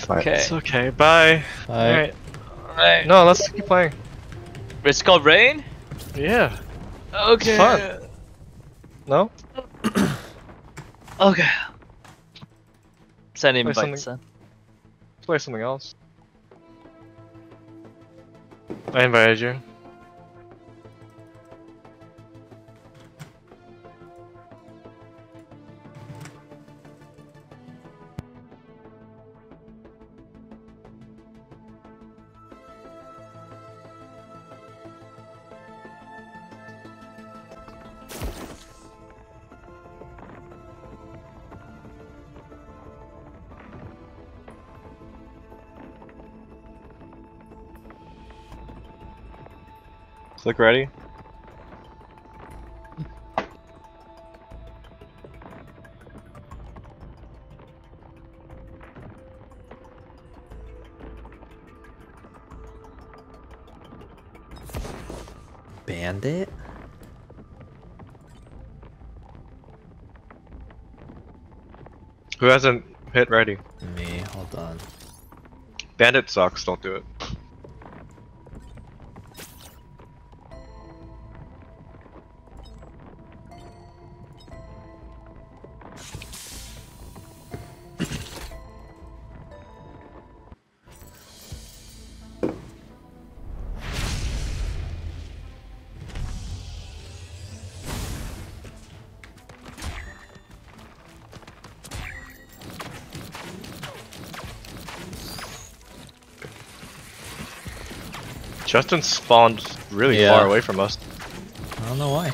Bye. Okay. It's okay. Bye. Bye. Alright. Alright. No, let's keep playing. It's called Rain? Yeah. Okay. fun. No? Okay. Send Play invite, something- son. Let's play something else. I invited you. Click ready. Bandit? Who hasn't hit ready? Me, hold on. Bandit sucks, don't do it. Justin spawned really Yeah. far away from us. I don't know why.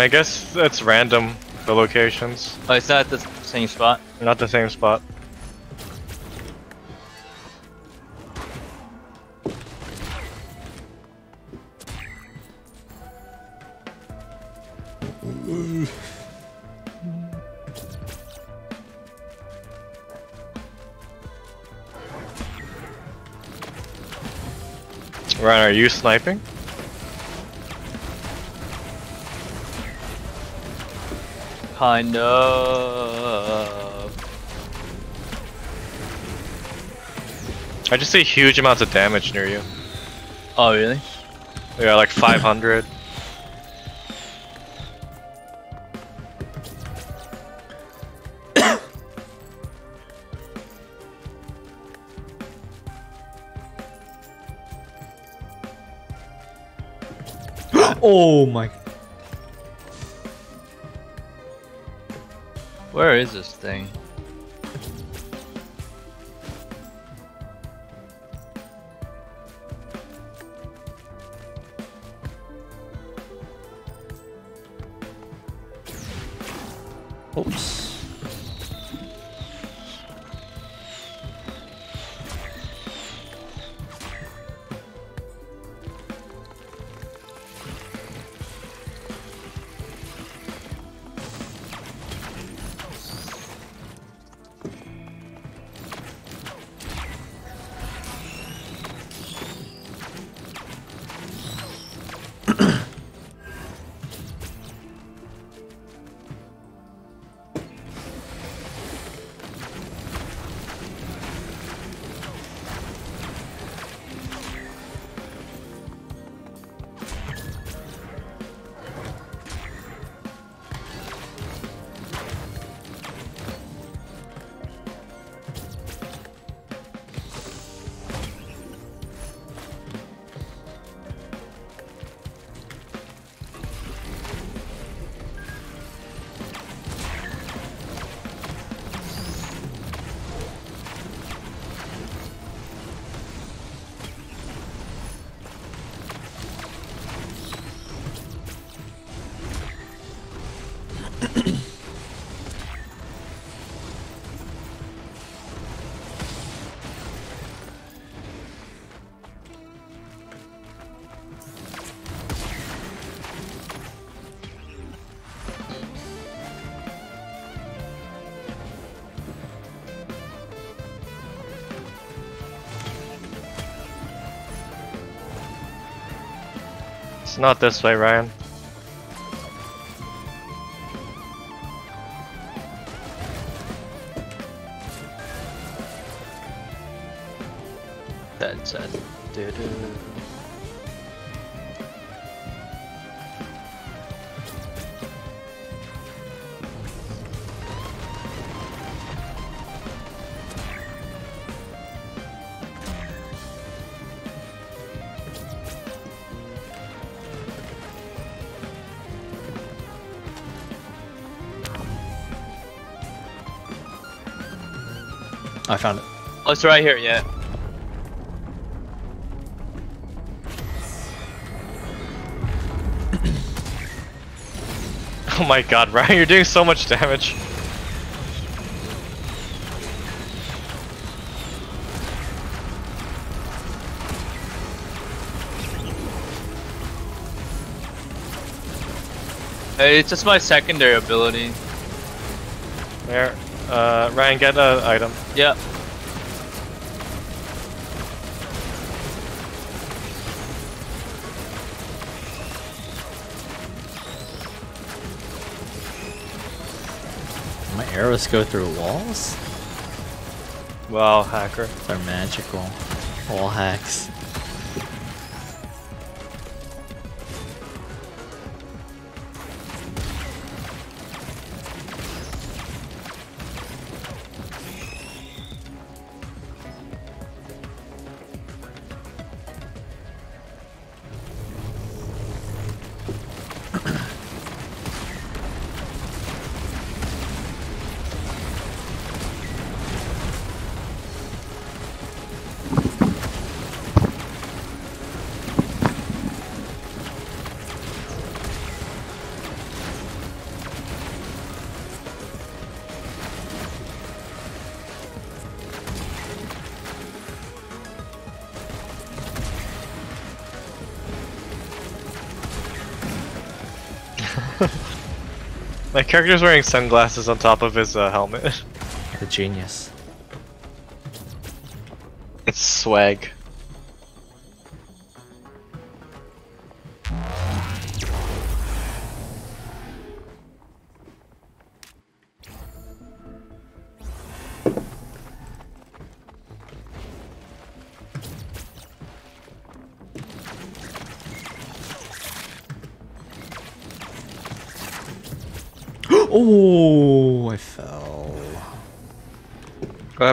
I guess it's random, the locations. Oh, it's not at the same spot. Not the same spot. Ryan, are you sniping? Kind of. I just see huge amounts of damage near you. Oh, really? Yeah, like 500. Where is this thing? Not this way, Ryan. I found it. Oh, it's right here, yeah. [coughs] Oh my god, Ryan, you're doing so much damage. Hey, it's just my secondary ability. There. Uh, Ryan, get an item. Yeah. My arrows go through walls? Wow, hacker. They're magical. Wall hacks. My character's wearing sunglasses on top of his uh, helmet. [laughs] The genius. it's swag.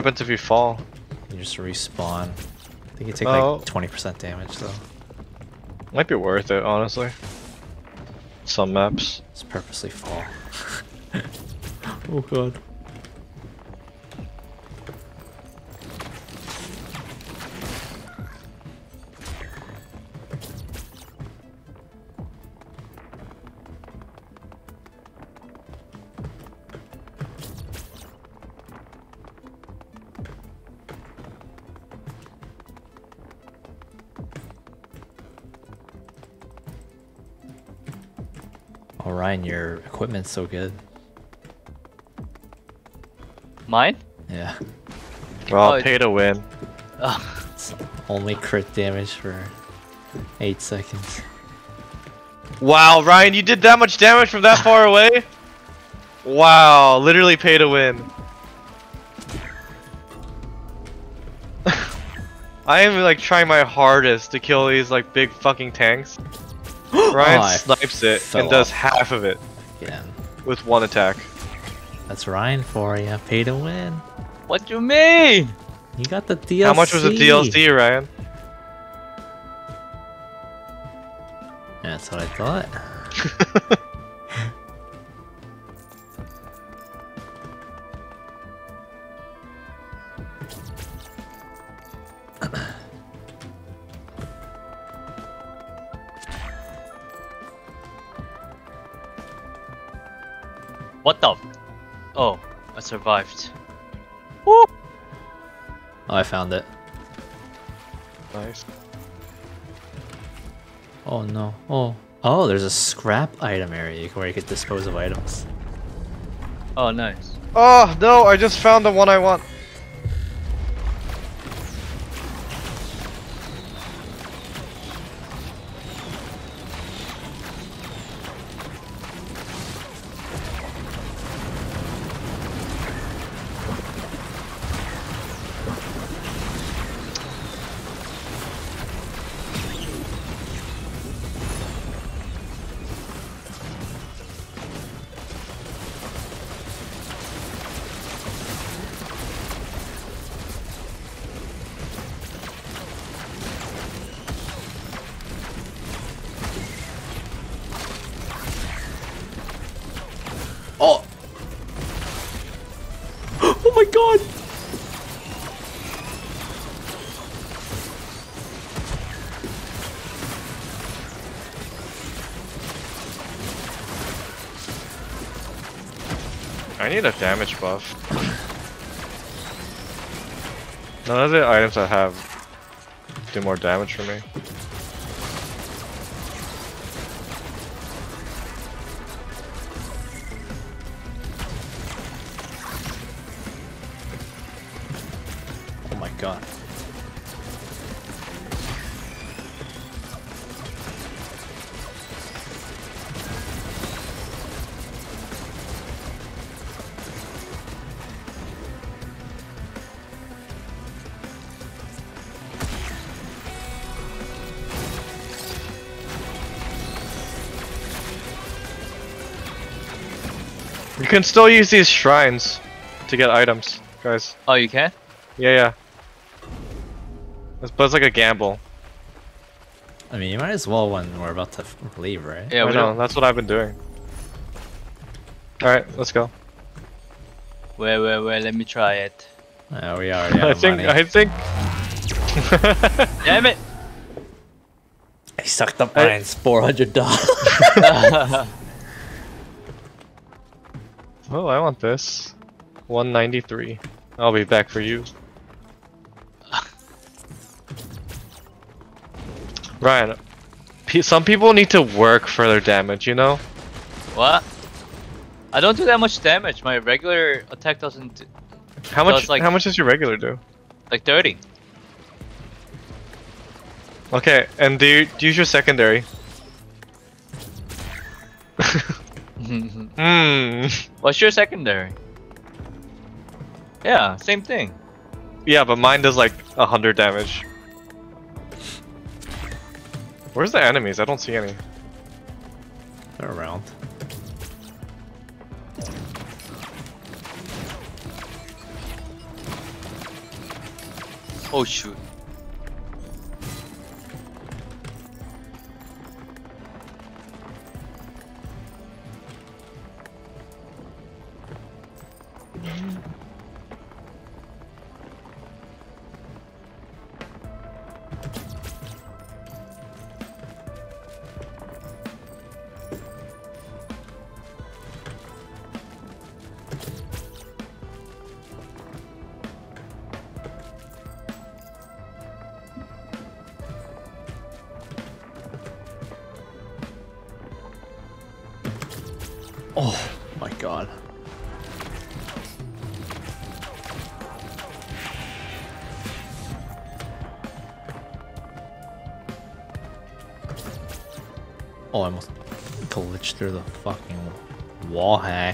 Happens if you fall? You just respawn. I think you take Oh. like 20% damage though. Might be worth it, honestly. Some maps. Just purposely fall. [laughs] oh god. Your equipment's so good. Mine? Yeah. Well, Oh, pay to win. Ugh. It's only crit damage for 8 seconds. Wow, Ryan, you did that much damage from that far away? Wow, literally pay to win. [laughs] I am like trying my hardest to kill these like big fucking tanks. [gasps] Ryan Oh, snipes it fell and does half of it Again. with one attack. That's Ryan for you. Pay to win. What do you mean? You got the DLC. How much was the DLC, Ryan? That's what I thought. [laughs] survived. Oh, I found it. Nice. Oh no. Oh. Oh, there's a scrap item area where you could dispose of items. Oh, nice. Oh no! I just found the one I want. Need a damage buff. None of the items I have do more damage for me. You can still use these shrines to get items, guys. Oh, you can? Yeah, yeah. It's, but it's like a gamble. I mean, you might as well when we're about to leave, right? Yeah, I we know, don't. that's what I've been doing. Alright, let's go. Wait, wait, wait. Let me try it. Yeah, we already [laughs] I think, money. I think. [laughs] Damn it! I sucked up I- mine's four hundred dollars. [laughs] oh, I want this. 193. I'll be back for you. [laughs] Ryan, some people need to work for their damage, you know? what? I don't do that much damage. My regular attack doesn't do, How much? like- how much does your regular do? like 30. Okay, and do you do you use your secondary? [laughs] Hmm. What's your secondary? Yeah, same thing. Yeah, but mine does like a hundred damage. Where's the enemies? I don't see any. They're around. Oh shoot. Oh wall hack.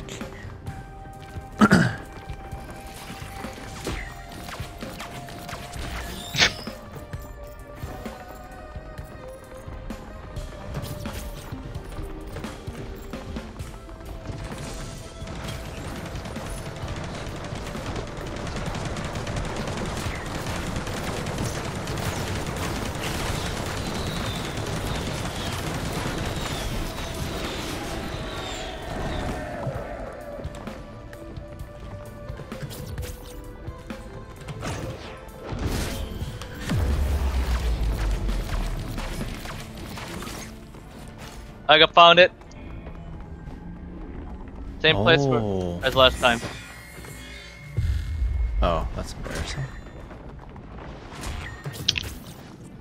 Found it. Same place where- Oh. as last time. Oh, that's embarrassing.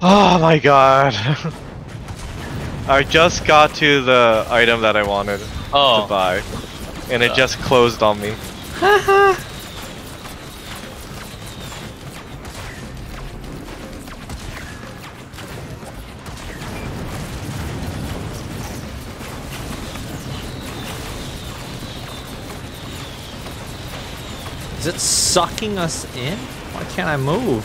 Oh my god. [laughs] I just got to the item that I wanted oh. to Oh, buy, and it just closed on me. [laughs] sucking us in? Why can't I move?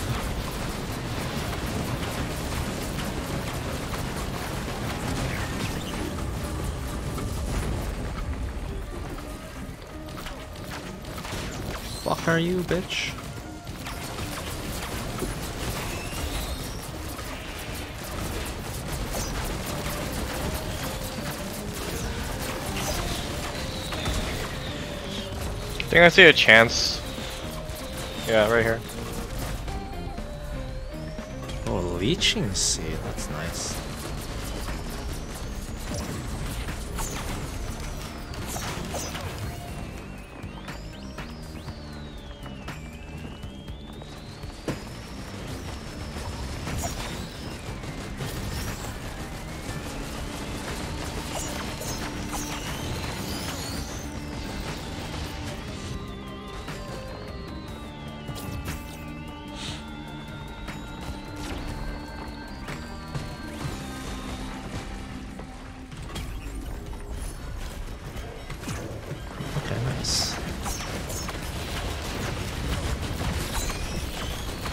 Fuck are you, bitch? I think I see a chance. Yeah, right here. Oh, leeching seed. That's nice.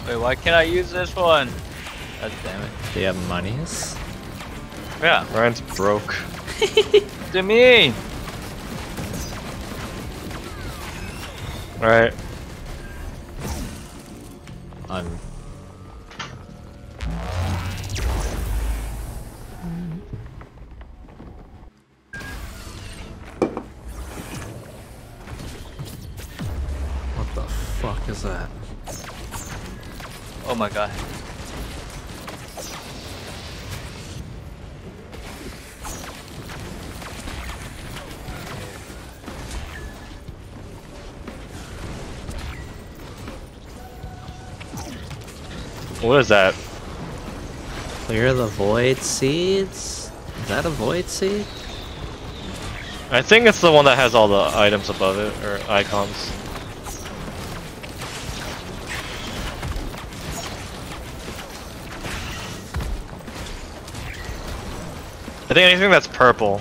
Wait, why can't I use this one? God damn it. Do you have monies? Yeah, Ryan's broke. [laughs] to me. Alright. What is that? Clear the void seeds? Is that a void seed? I think it's the one that has all the items above it, or icons. I think anything that's purple.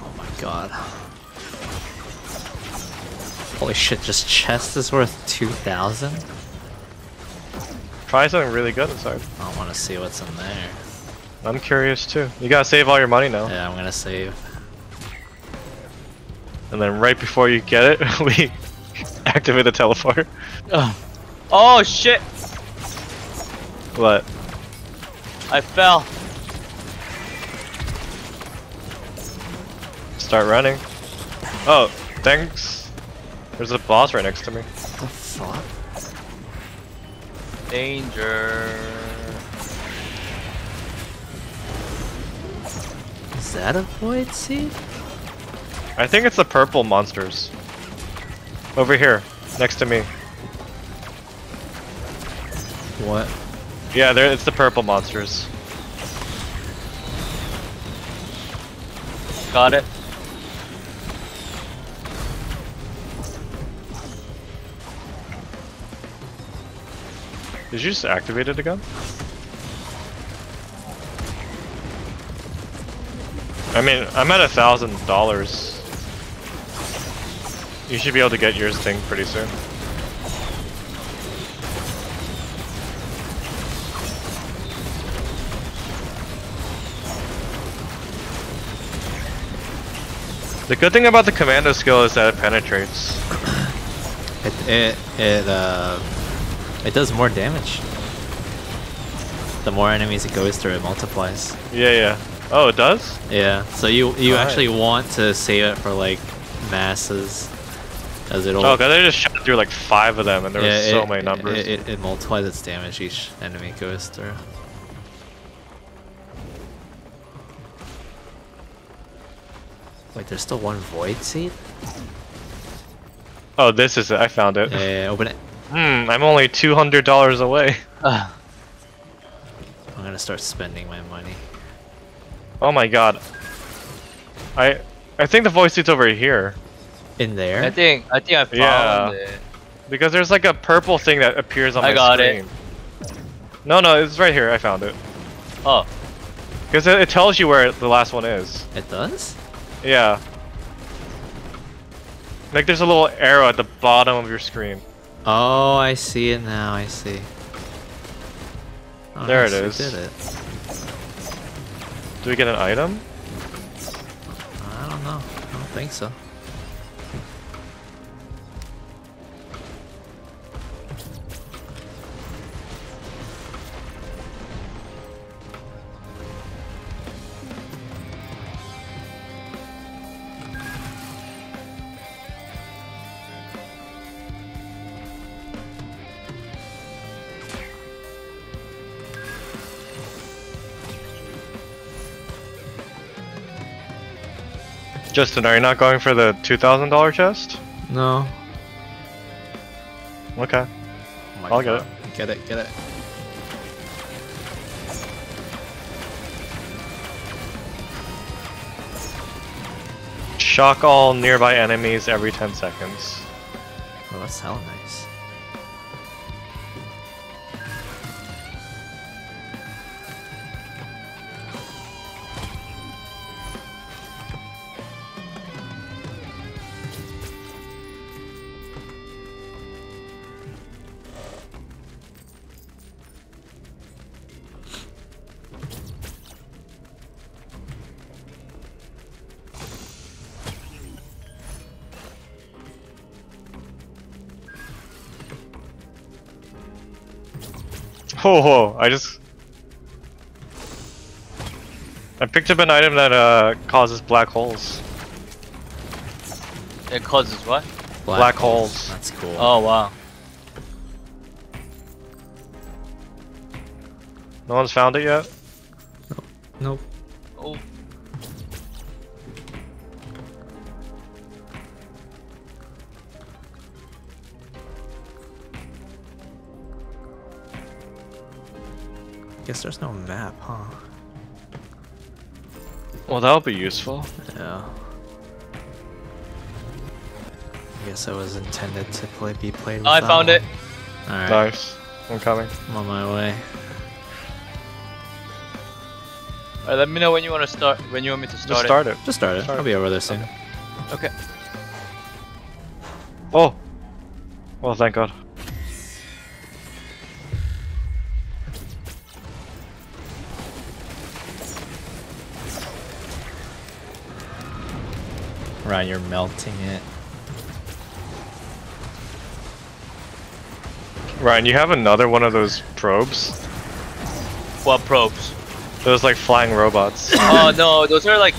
Oh my god. Holy shit, just chest is worth 2,000? Probably something really good inside. I want to see what's in there. I'm curious too. You gotta save all your money now. Yeah, I'm gonna save. And then right before you get it, [laughs] we [laughs] activate the teleport. Ugh. Oh shit! What? I fell. Start running. Oh, thanks. There's a boss right next to me. What the fuck? Danger. Is that a void seed? I think it's the purple monsters. Over here, next to me. What? Yeah, there. It's the purple monsters. Got it. Did you just activate it again? I mean, I'm at a thousand dollars. You should be able to get yours thing pretty soon. The good thing about the commando skill is that it penetrates. It it it uh it does more damage. The more enemies it goes through, it multiplies. Yeah, yeah. Oh, it does? Yeah. So you you Alright. actually want to save it for like masses, as it'll. Oh, god, I just shot through like five of them and there yeah, was so it- many numbers. It, it, it multiplies its damage each enemy goes through. Wait, there's still one void seed? Oh, this is it. I found it. Yeah, yeah, yeah, open it. Hmm, I'm only two hundred dollars away. Uh, [sighs] I'm gonna start spending my money. Oh my god. I I think the void seed's over here In there? I think I think I found Yeah. it. because there's like a purple thing that appears on I my got it. No, no, it's right here. I found it. Oh, Because it, it tells you where the last one is. It does? Yeah. Like there's a little arrow at the bottom of your screen. Oh, I see it now. I see. Oh, There it nice, we. Did it. Do we get an item? I don't know. I don't think so. Justin, are you not going for the two thousand dollar chest? No. Okay. Oh I'll get it. Get it. Get it. Shock all nearby enemies every ten seconds. Oh, that's hella nice. Whoa, whoa! I just I picked up an item that uh causes black holes. it causes what? Black holes. That's cool. Oh wow. No one's found it yet. Well, that'll be useful. Yeah. I guess I was intended to play be played. I found it. Alright, Nice. I'm coming. I'm on my way. Alright, let me know when you want to start. When you want me to start. Just start, start it. Just start it. Start I'll be over there soon. it. Okay. Oh. Well, thank God. You're melting it. Ryan, you have another one of those probes. What probes? Those like flying robots. [coughs] oh no, those are like.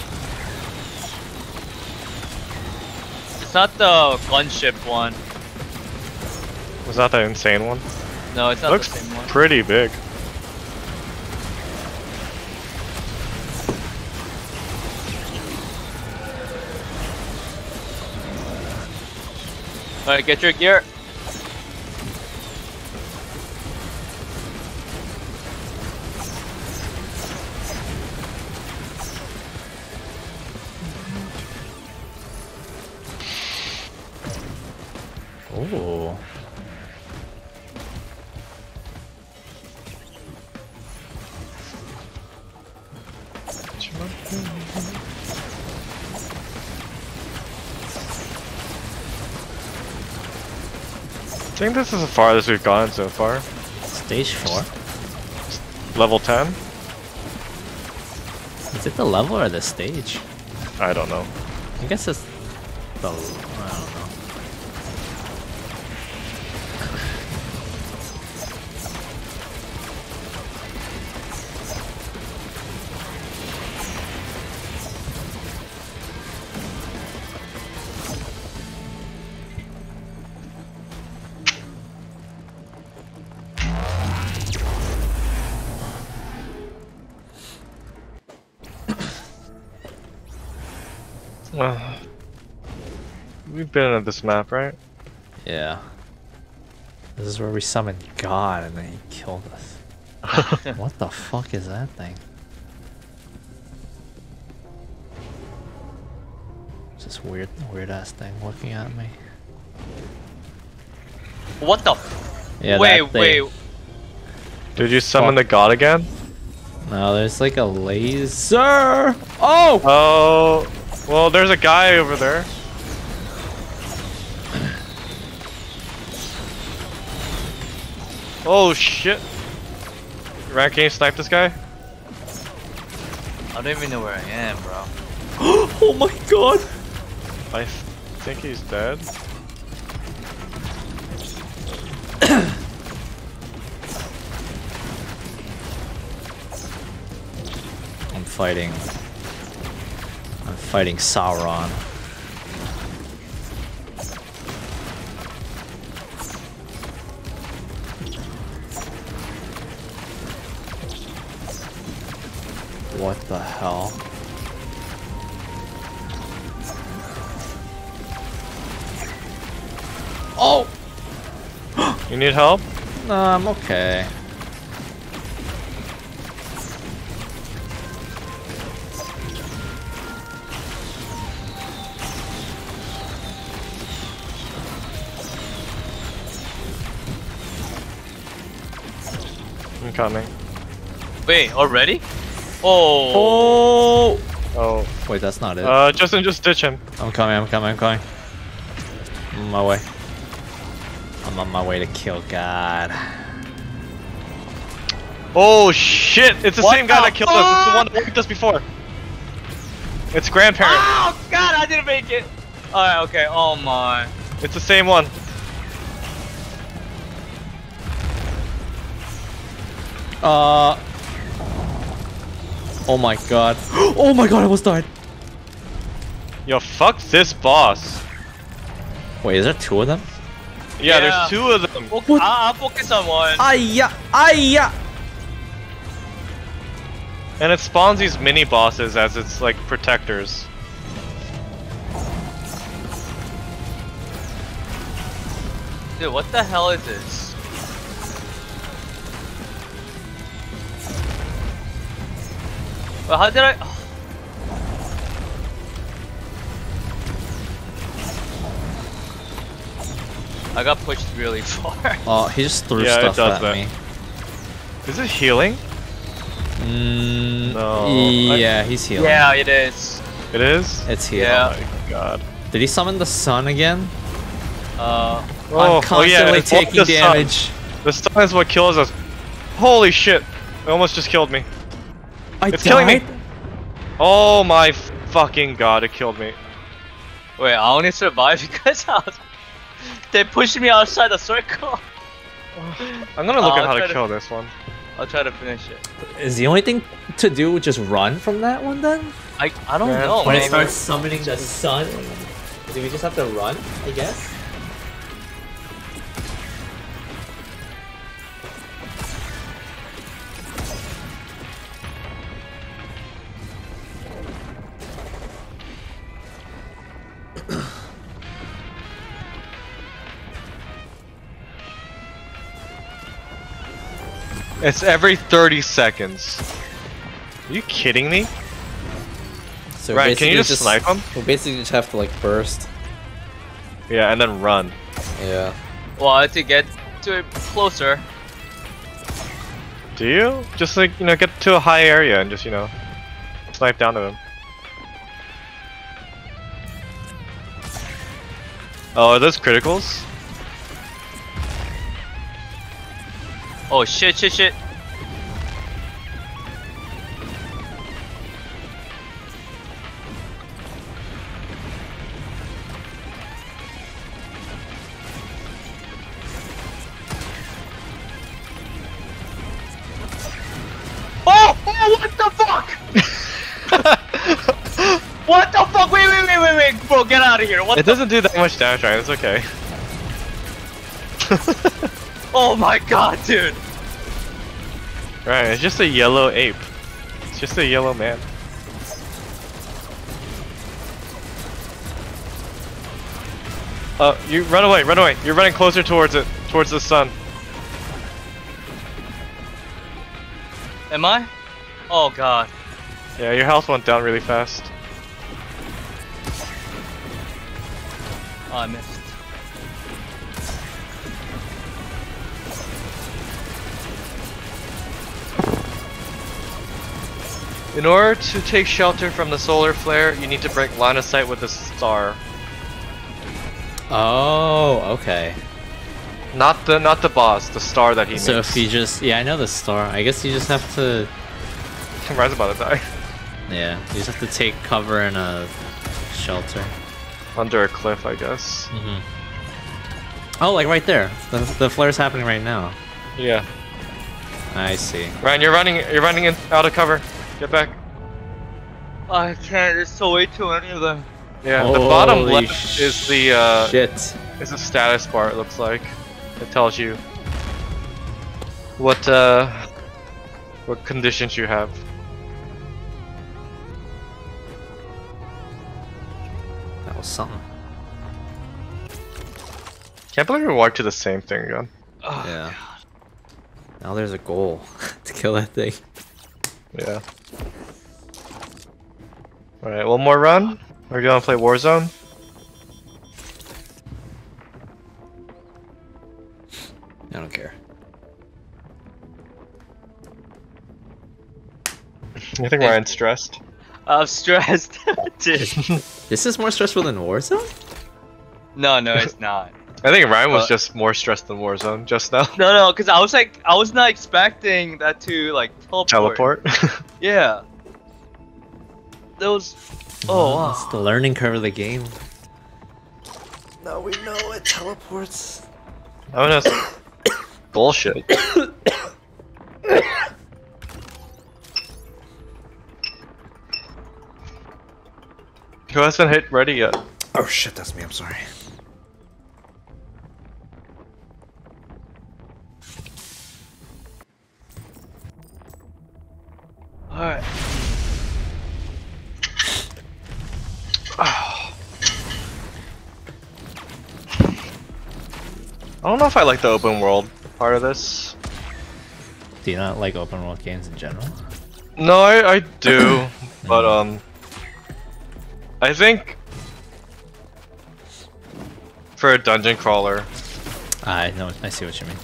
It's not the gunship one. Was that the insane one? No, it's not Looks the same one. pretty big. Alright, get your gear. Think this is the farthest we've gone so far. Stage four. Level 10? Is it the level or the stage? I don't know. I guess it's the. Been at this map, right? Yeah. This is where we summoned God and then he killed us. [laughs] what the fuck is that thing? It's this weird, weird ass thing looking at me. What the? Yeah, wait, that thing. wait. Did you summon Fuck. the god again? No, there's like a laser. Oh! Oh, well, there's a guy over there. Oh shit! Rank, can you snipe this guy? I don't even know where I am, bro. [gasps] oh my god! I think he's dead. I'm fighting. I'm fighting Sauron. What the hell? Oh! [gasps] You need help? No, I'm okay. I'm coming. Wait, already? Oh. Oh! Oh, Wait, that's not it. uh, Justin, just ditch him. I'm coming, I'm coming, I'm coming. I'm on my way. I'm on my way to kill God. Oh shit! It's the What same guy that killed us. It's the one that wiped us before. It's grandparent. Oh God, I didn't make it. Alright, okay. Oh my. It's the same one. Uh. Oh my god. [gasps] Oh my god, I almost died. Yo, fuck this boss. Wait, is there two of them? Yeah, Yeah. there's two of them. Fo- What? I- I'll focus on one. Aya! Aya! And it spawns these mini bosses as its like protectors. Dude, what the hell is this? Well, how did I? I got pushed really [laughs] far. Oh, he just threw Yeah, it stuff does at that. me. Is it healing? Mm, No, I- Yeah, he's healing. yeah, it is. It is? It's healing. Yeah. Oh my god. Did he summon the sun again? Uh, Oh, I'm oh constantly yeah, it's taking the sun. damage. The sun is what kills us. Holy shit! It almost just killed me. I It's killing me. Oh my fucking god, it killed me. wait, I only survived [laughs] because I was. They pushed me outside the circle. [sighs] I'm gonna look Oh, at how to to- kill this one. I'll try to finish it. Is the only thing to do just run from that one then? I I don't Yeah, know. when it maybe- starts summoning the sun, do we just have to run? I guess. [clears throat] It's every 30 seconds. Are you kidding me? So Ryan, can you basically just, snipe him? We basically just have to like burst. Yeah, and then run. Yeah. Well, to get to it closer. Do you? Just like, you know, get to a high area and just, you know, snipe down to him. Oh, are those criticals? Oh shit, shit, shit. Oh! Oh, what the fuck? [laughs] [laughs] what the fuck? Wait, wait, wait, wait, wait, bro, get out of here. What It doesn't do that much damage, Ryan. It's okay. [laughs] Oh my god, dude. Right, it's just a yellow ape. It's just a yellow man. Uh, you run away, run away. You're running closer towards it, towards the sun. Am I? Oh god. Yeah, your health went down really fast. Oh, I missed. In order to take shelter from the solar flare, you need to break line of sight with the star. Oh, okay. Not the not the boss, the star that he So makes. if you just yeah, I know the star. I guess you just have to Ryan's about to die. yeah, you just have to take cover in a shelter. Under a cliff, I guess. hmm Oh, like right there. The the flare's happening right now. Yeah. I see. Ryan, you're running you're running in, out of cover. Get back. I can't. There's so way too many of them. Yeah, the bottom left is the uh Shit. is a status bar it looks like. It tells you what uh what conditions you have. Was something. Can't believe we walked to the same thing again. Oh, yeah. Now there's a goal [laughs] to kill that thing. Yeah. Alright, one more run. Or do you wanna play Warzone? I don't care. I think Ryan's stressed. I'm stressed. [laughs] Dude. This is more stressful than Warzone? No, no, it's not. I think Ryan was Uh, just more stressed than Warzone just now. No, no, because I was like, I was not expecting that to like teleport. Teleport. [laughs] Yeah. Those. Oh It's wow. the learning curve of the game. Now we know it teleports. oh no. it's- [coughs] Bullshit. [coughs] [coughs] Who hasn't hit ready yet? Oh shit, that's me, I'm sorry. Alright. I don't know if I like the open world part of this. Do you not like open world games in general? No, I, I do, [coughs] but um, I think for a dungeon crawler, ah, I know, I see what you mean.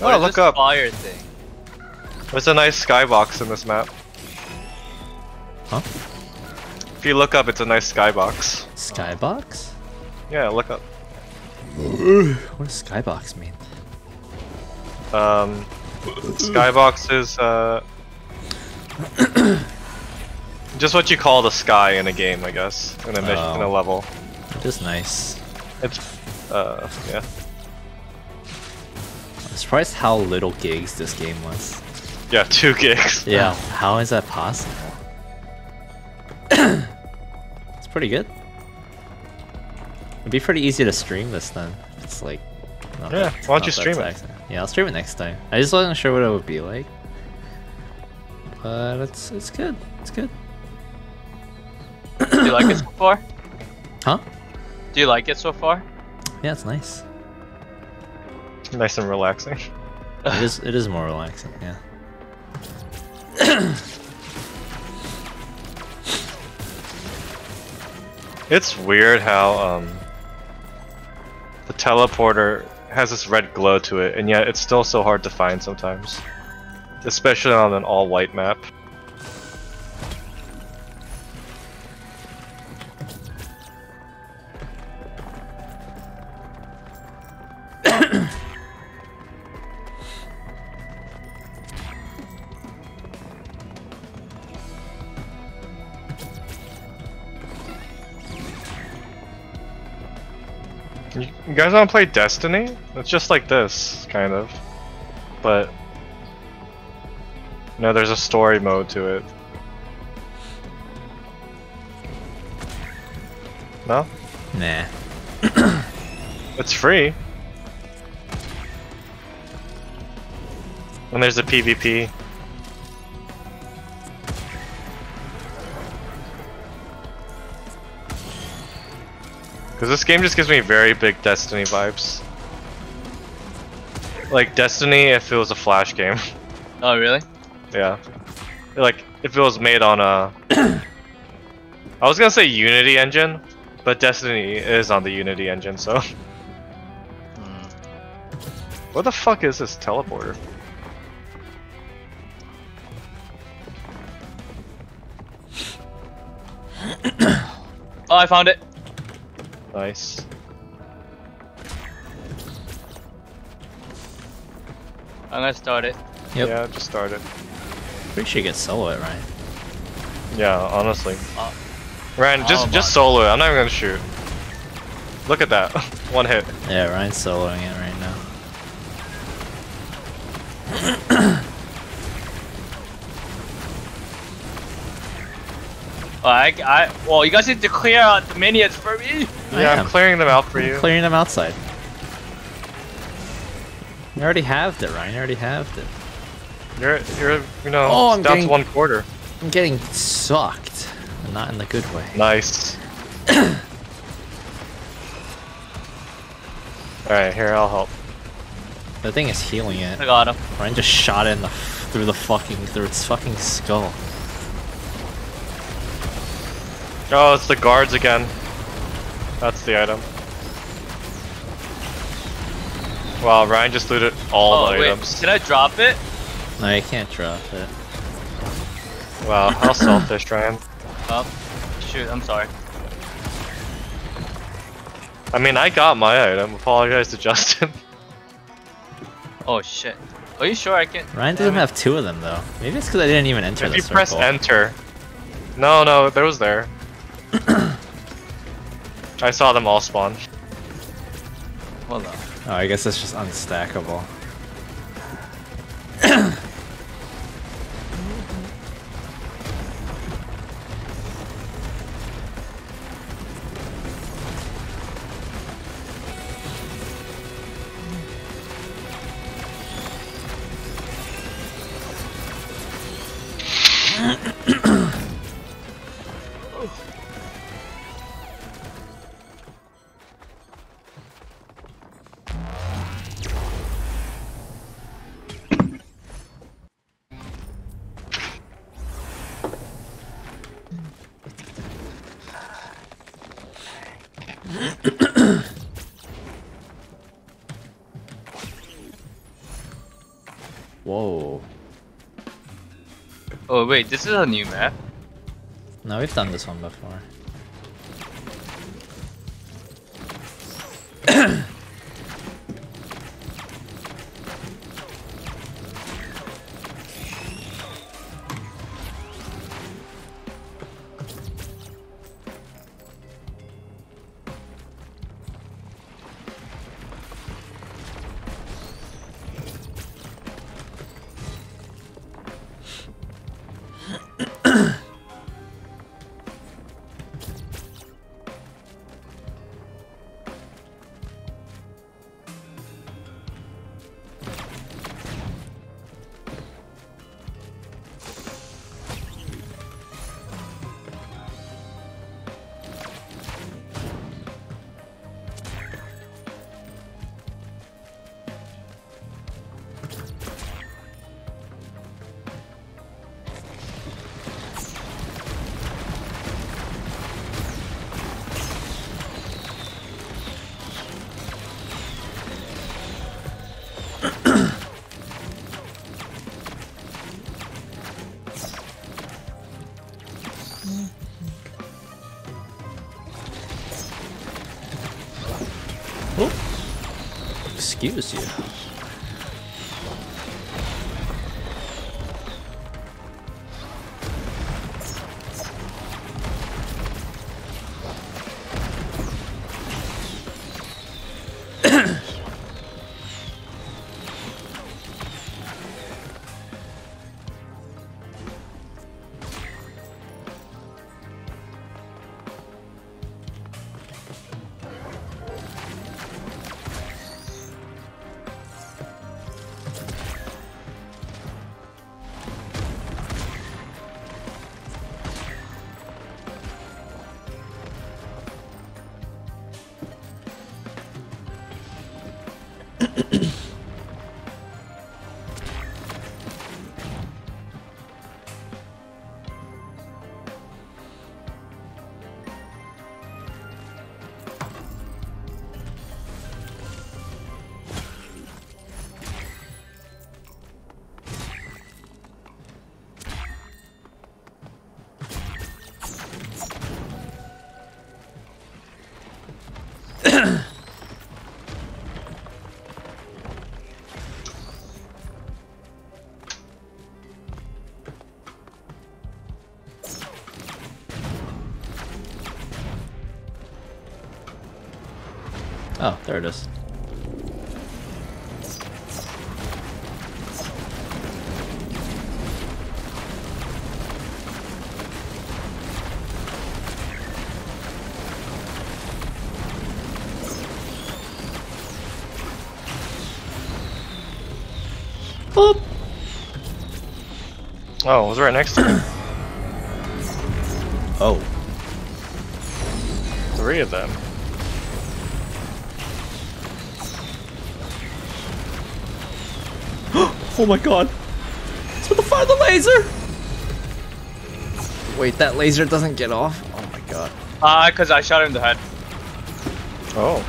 What [coughs] oh look up, Fire thing. there's a nice skybox in this map. Huh? If you look up, it's a nice skybox. Skybox? Yeah, look up. What does skybox mean? Um, skybox is uh, [coughs] just what you call the sky in a game, I guess, in a mission, in a Oh. level. It is nice. It's uh, yeah. I'm surprised how little gigs this game was. Yeah, two gigs. [laughs] Yeah, how is that possible? [coughs] it's pretty good. It'd be pretty easy to stream this then. It's like. Yeah, that- why don't you stream it? taxing. Yeah, I'll stream it next time. I just wasn't sure what it would be like. But it's it's good. It's good. Do you like it so far? [clears throat] Huh? Do you like it so far? Yeah, it's nice. Nice and relaxing. It is it is more relaxing, yeah. It's weird how um the teleporter has this red glow to it, and yet it's still so hard to find sometimes, especially on an all-white map. Guys want to play Destiny? It's just like this, kind of. But. No, there's a story mode to it. No? Nah. [coughs] It's free. And there's a PvP. Because this game just gives me very big Destiny vibes. Like Destiny if it was a Flash game. [laughs] Oh, really? yeah. Like if it was made on a. [coughs] I was gonna say Unity engine, but Destiny is on the Unity engine, so. Hmm. What the fuck is this teleporter? [coughs] Oh, I found it. Nice. I'm gonna start it. Yep. Yeah, just started. Pretty sure you get solo it, right? Yeah, honestly. Oh. Ryan, just Oh just solo it. I'm not even gonna shoot. Look at that. [laughs] One hit. Yeah, Ryan's soloing it right now. [clears throat] I, I, well, you guys need to clear out the minions for me. Yeah. I'm clearing them out for you. Clearing them outside. You already halved it, Ryan. You already halved it. You're you're you know Oh, I'm down getting- to one quarter. I'm getting sucked. and Not in the good way. Nice. [clears throat] Alright, here I'll help. The thing is healing it. I got him. Ryan just shot it in the through the fucking through its fucking skull. Oh, it's the guards again. That's the item. Wow, Ryan just looted all oh, the wait, items. can I drop it? No, you can't drop it. Wow, how [coughs] selfish, Ryan. Oh, shoot, I'm sorry. I mean, I got my item. Apologize to Justin. [laughs] Oh shit. Are you sure I can? Ryan doesn't it. have two of them though. Maybe it's because I didn't even enter if the you circle. press enter. No, no, there was there. [clears throat] I saw them all spawn. Hold on. Oh, I guess that's just unstackable. [clears throat] wait, this is a new map. No, we've done this one before. Excuse you. Oh, there it is. Boop. Oh, it was right next to me. Oh. Three of them. Oh my god. It's with the fire the laser! Wait, that laser doesn't get off? Oh my god. Ah, cause I shot him in the head. Oh.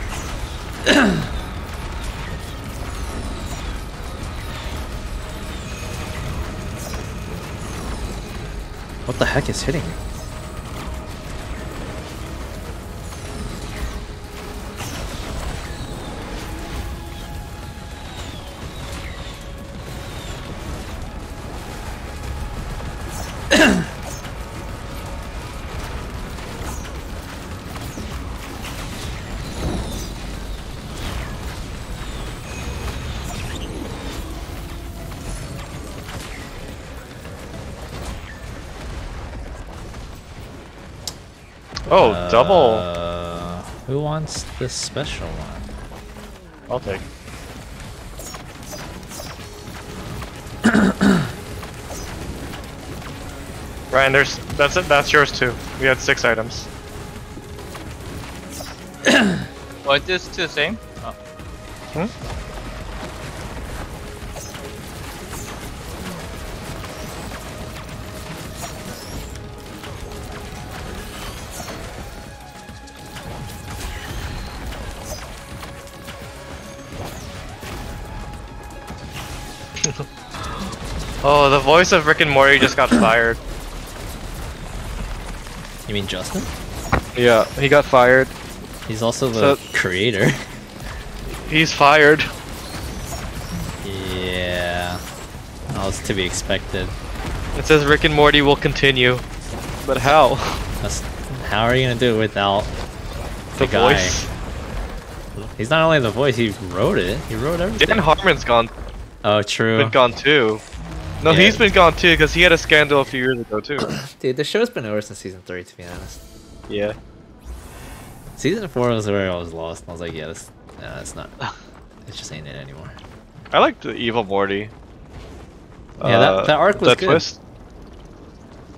What the heck is hitting me? Double. Uh, who wants this special one? I'll take. [coughs] Ryan, there's that's it. That's yours too. We had six items. What [coughs] is this the same? Oh. Oh, the voice of Rick and Morty just got [coughs] fired. You mean Justin? Yeah, he got fired. He's also the So- creator. [laughs] He's fired. yeah. That was to be expected. It says Rick and Morty will continue, but how? That's, how are you gonna do it without The, the, guy? voice. He's not only the voice, he wrote it. He wrote everything. Dan Harmon's gone. oh, true. Been gone too. No, Yeah. he's been gone too because he had a scandal a few years ago too. [laughs] Dude, the show's been over since season three, to be honest. yeah. Season four was where I was lost. and I was like, yeah, this, no, it's not. It just ain't it anymore. I liked the evil Morty. Yeah, that- that arc uh, was the good. Twist.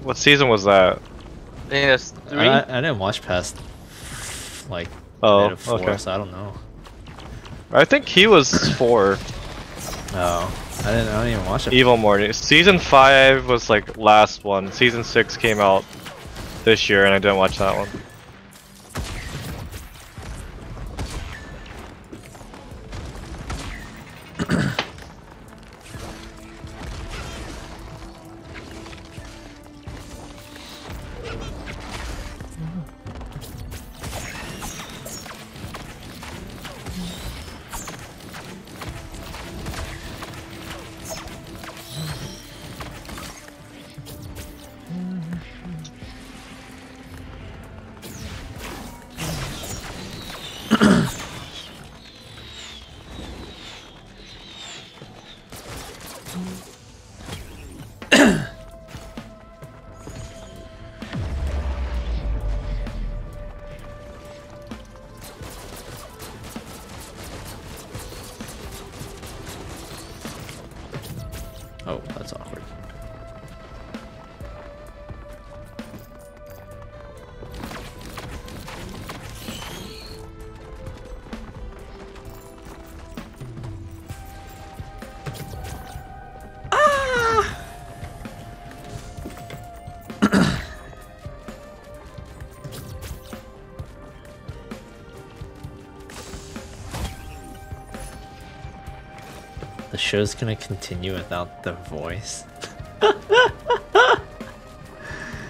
What season was that? I think that's three. I, I didn't watch past like Oh, mid of four, okay. so I don't know. I think he was four. Oh, I didn't. I didn't even watch it. Evil Morty. Season five was like last one. Season six came out this year, and I didn't watch that one. Show's gonna continue without the voice. [laughs]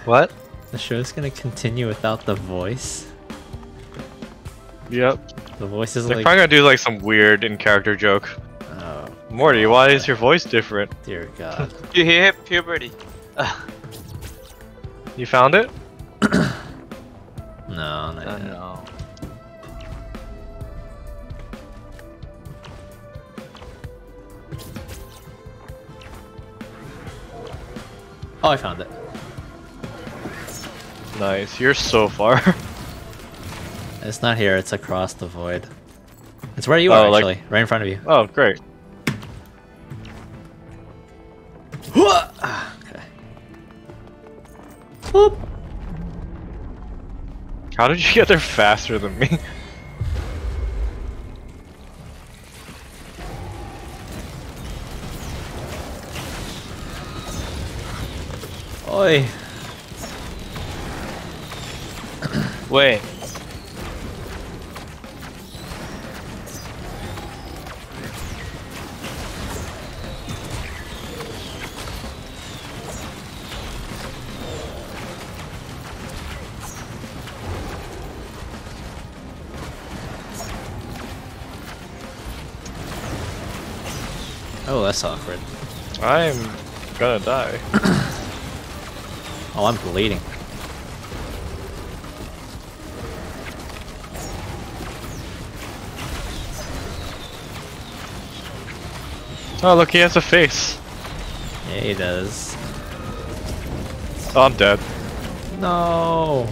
What? The show's gonna continue without the voice. Yep. The voice is They're like, probably gonna do like some weird in character joke. oh Morty, why is your voice different? dear God. [laughs] You hit puberty. You found it? Nice. You're so far. [laughs] It's not here. It's across the void. It's where you Oh, are like- actually, right in front of you. oh, great. [sighs] okay. Whoop. How did you get there faster than me? [laughs] Oi. Wait. Oh, that's awkward. I'm gonna die. [coughs] Oh, I'm bleeding. Oh, look, he has a face. Yeah, he does. Oh, I'm dead. No.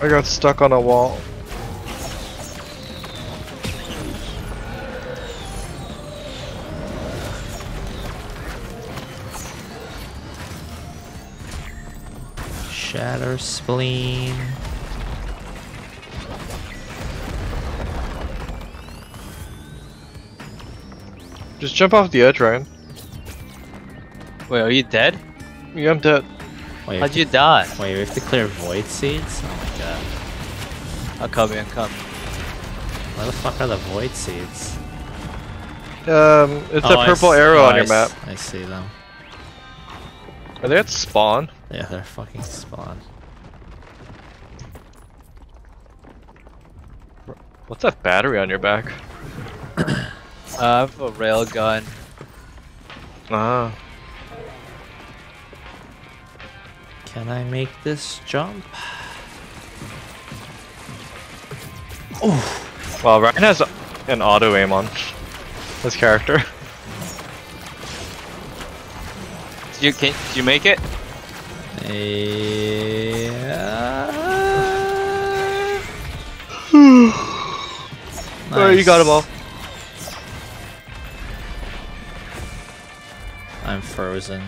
I got stuck on a wall. Shatterspleen. Just jump off the edge, Ryan. Wait, are you dead? Yeah, I'm dead. Wait, How'd you die? Wait, we have to clear void seeds? Oh my god. I'll come in, come. Where the fuck are the void seeds? Um, it's Oh, a I purple arrow oh, on I your s- map. I see them. Are they at spawn? Yeah, they're fucking spawn. What's that battery on your back? Uh, I have a rail gun. Ah. Can I make this jump? Oh. Well, Ryan has an auto aim on his character. Did you can did you make it? Yeah. [sighs] Oh, you got him all. Frozen.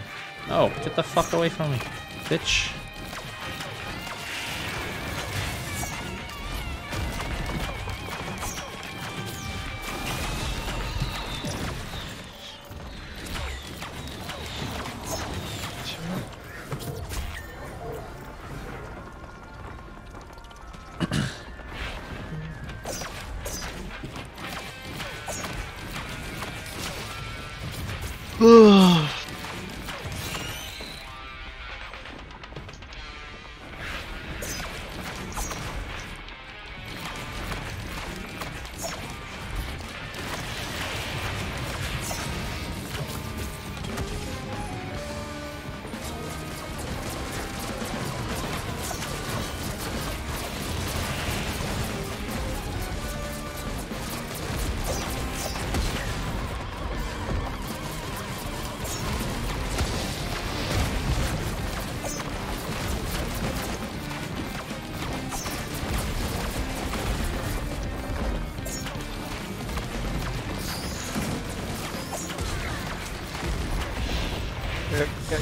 Oh, get the fuck away from me, bitch.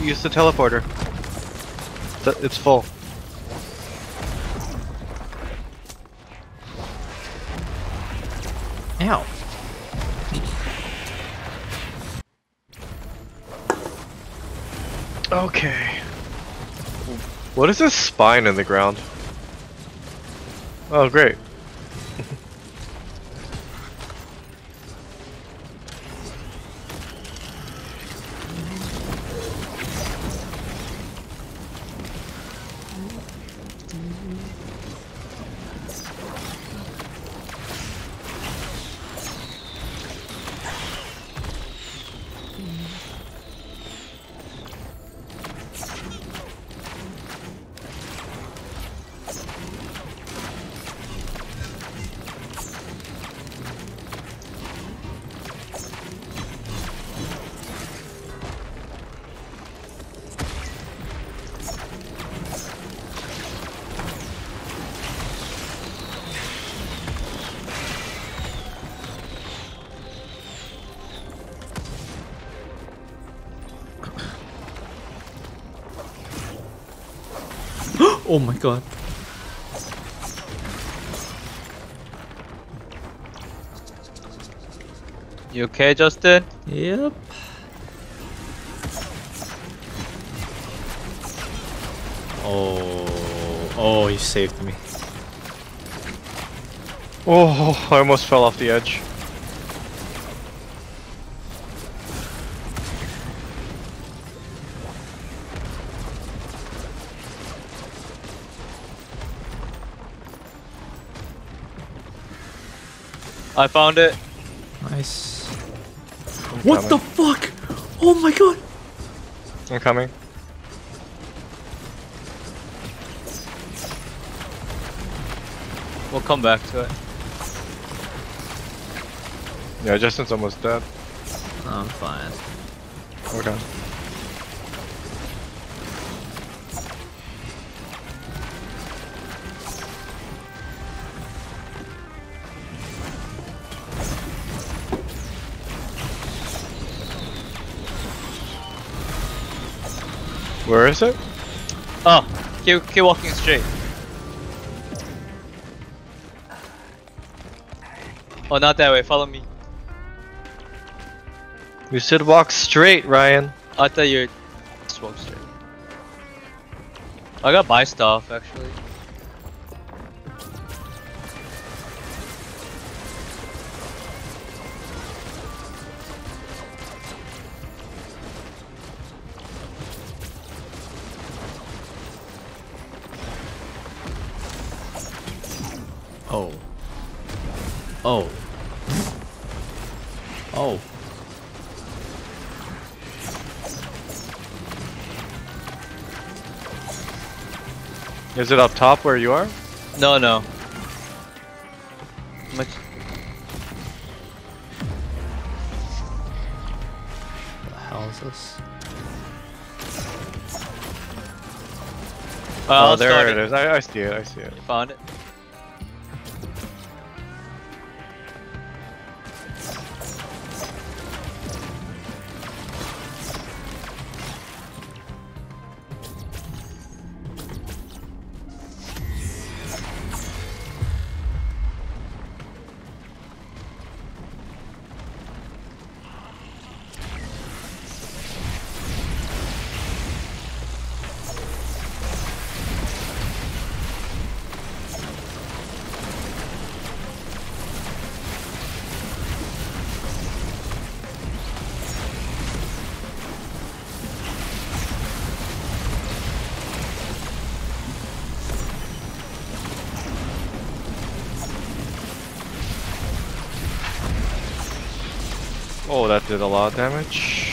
Use the teleporter. It's full. Ow. Okay. What is this spine in the ground? Oh, great. Oh my god. You okay, Justin? Yep. Oh, oh, you saved me. Oh, I almost fell off the edge. I found it. Nice. I'm What the fuck? Oh my god. I'm coming. We'll come back to it. Yeah, Justin's almost dead. I'm fine. We're Where is it? Oh, keep, keep walking straight. Oh, not that way. Follow me. You should walk straight, Ryan. I thought you just walk straight. I got my stuff actually. Is it up top where you are? No, no. Much. What the hell is this? Oh, oh, there it is. I, I see it. I see it. You Found it. Did a lot of damage.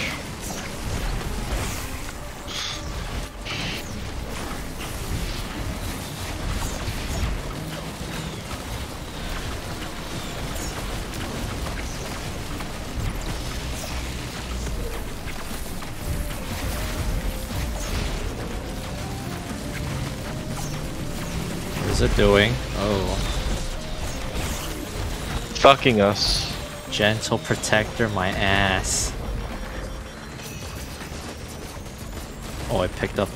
What is it doing? Oh. Fucking us. Gentle protector, my ass. Oh, I picked up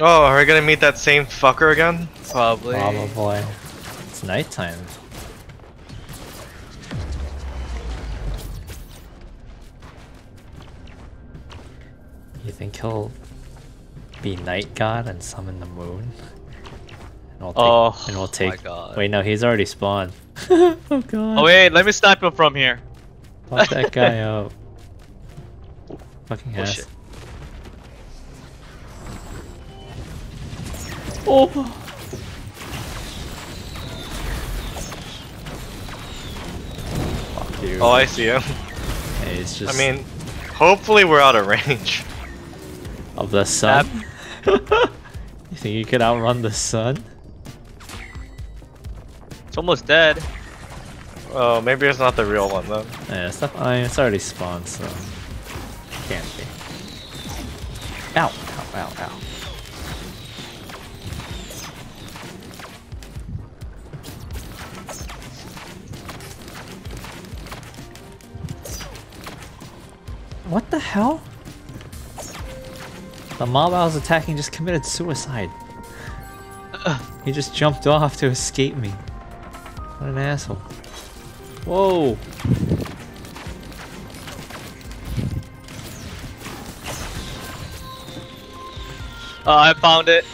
Oh, are we gonna meet that same fucker again? Probably. Probably. It's nighttime. You think he'll be night god and summon the moon? And we'll take, Oh, and we'll my. God. Wait, no, he's already spawned. [laughs] oh god. Oh wait, let me snipe him from here. Fuck that guy [laughs] up. Fucking Oh, ass. shit. Oh. Fuck you. Oh, I see him. Hey, it's just. I mean, hopefully we're out of range. Of the sun. [laughs] you think you could outrun the sun? It's almost dead. Oh, maybe it's not the real one though. Yeah, it's, not, I mean, it's already spawned, so. Mob I was attacking just committed suicide. He just jumped off to escape me. What an asshole. Whoa! Oh, I found it.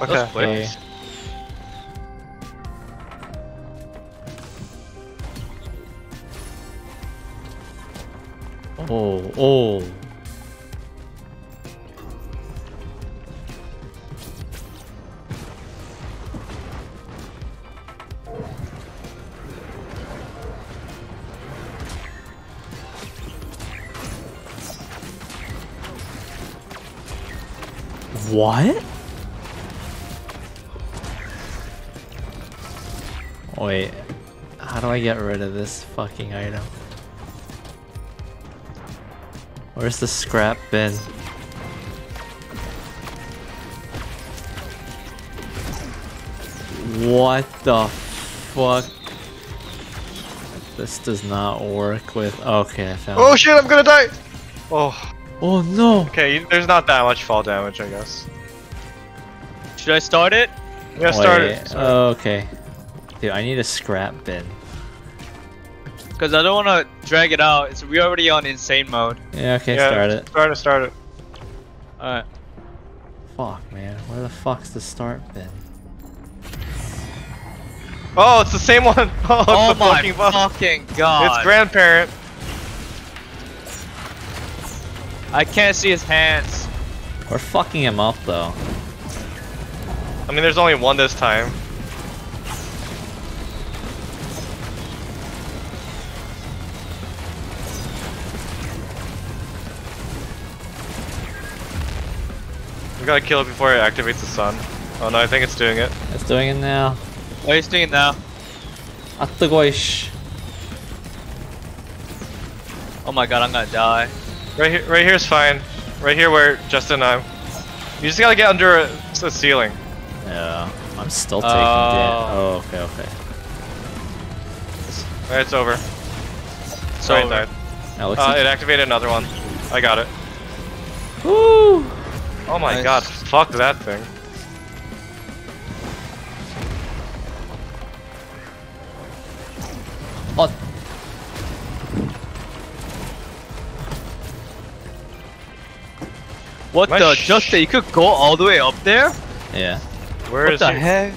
Okay. That's. Okay. Oh, oh. What? Wait, how do I get rid of this fucking item? Where's the scrap bin? What the fuck? This does not work with. Okay, I found. Oh shit! I'm gonna die. Oh. Oh no! Okay. There's not that much fall damage, I guess. Should I start it? Yeah, start it. oh, okay. Dude, I need a scrap bin. Because I don't want to drag it out. It's we already on insane mode. Yeah, okay, yeah, start it. Start it. Start it. Alright. Fuck, man. Where the fuck's the start bin? Oh, it's the same one. [laughs] Oh, Oh my fucking fucking god. It's grandparent. I can't see his hands. We're fucking him up though. I mean, there's only one this time. We gotta kill it before it activates the sun. Oh no, I think it's doing it. It's doing it now. Oh, he's doing it now. Attagoish. Oh my god, I'm gonna die. Right here, right here's fine. Right here where Justin and I. You just gotta get under a, a ceiling. Yeah. I'm still taking Oh. damage. Oh, okay, okay. Alright, it's over. So Ryan died. Now Uh, it activated another one. I got it. Woo! Oh my Nice. god, fuck that thing. What My the? Just that you could go all the way up there? yeah. Where what is the he? heck?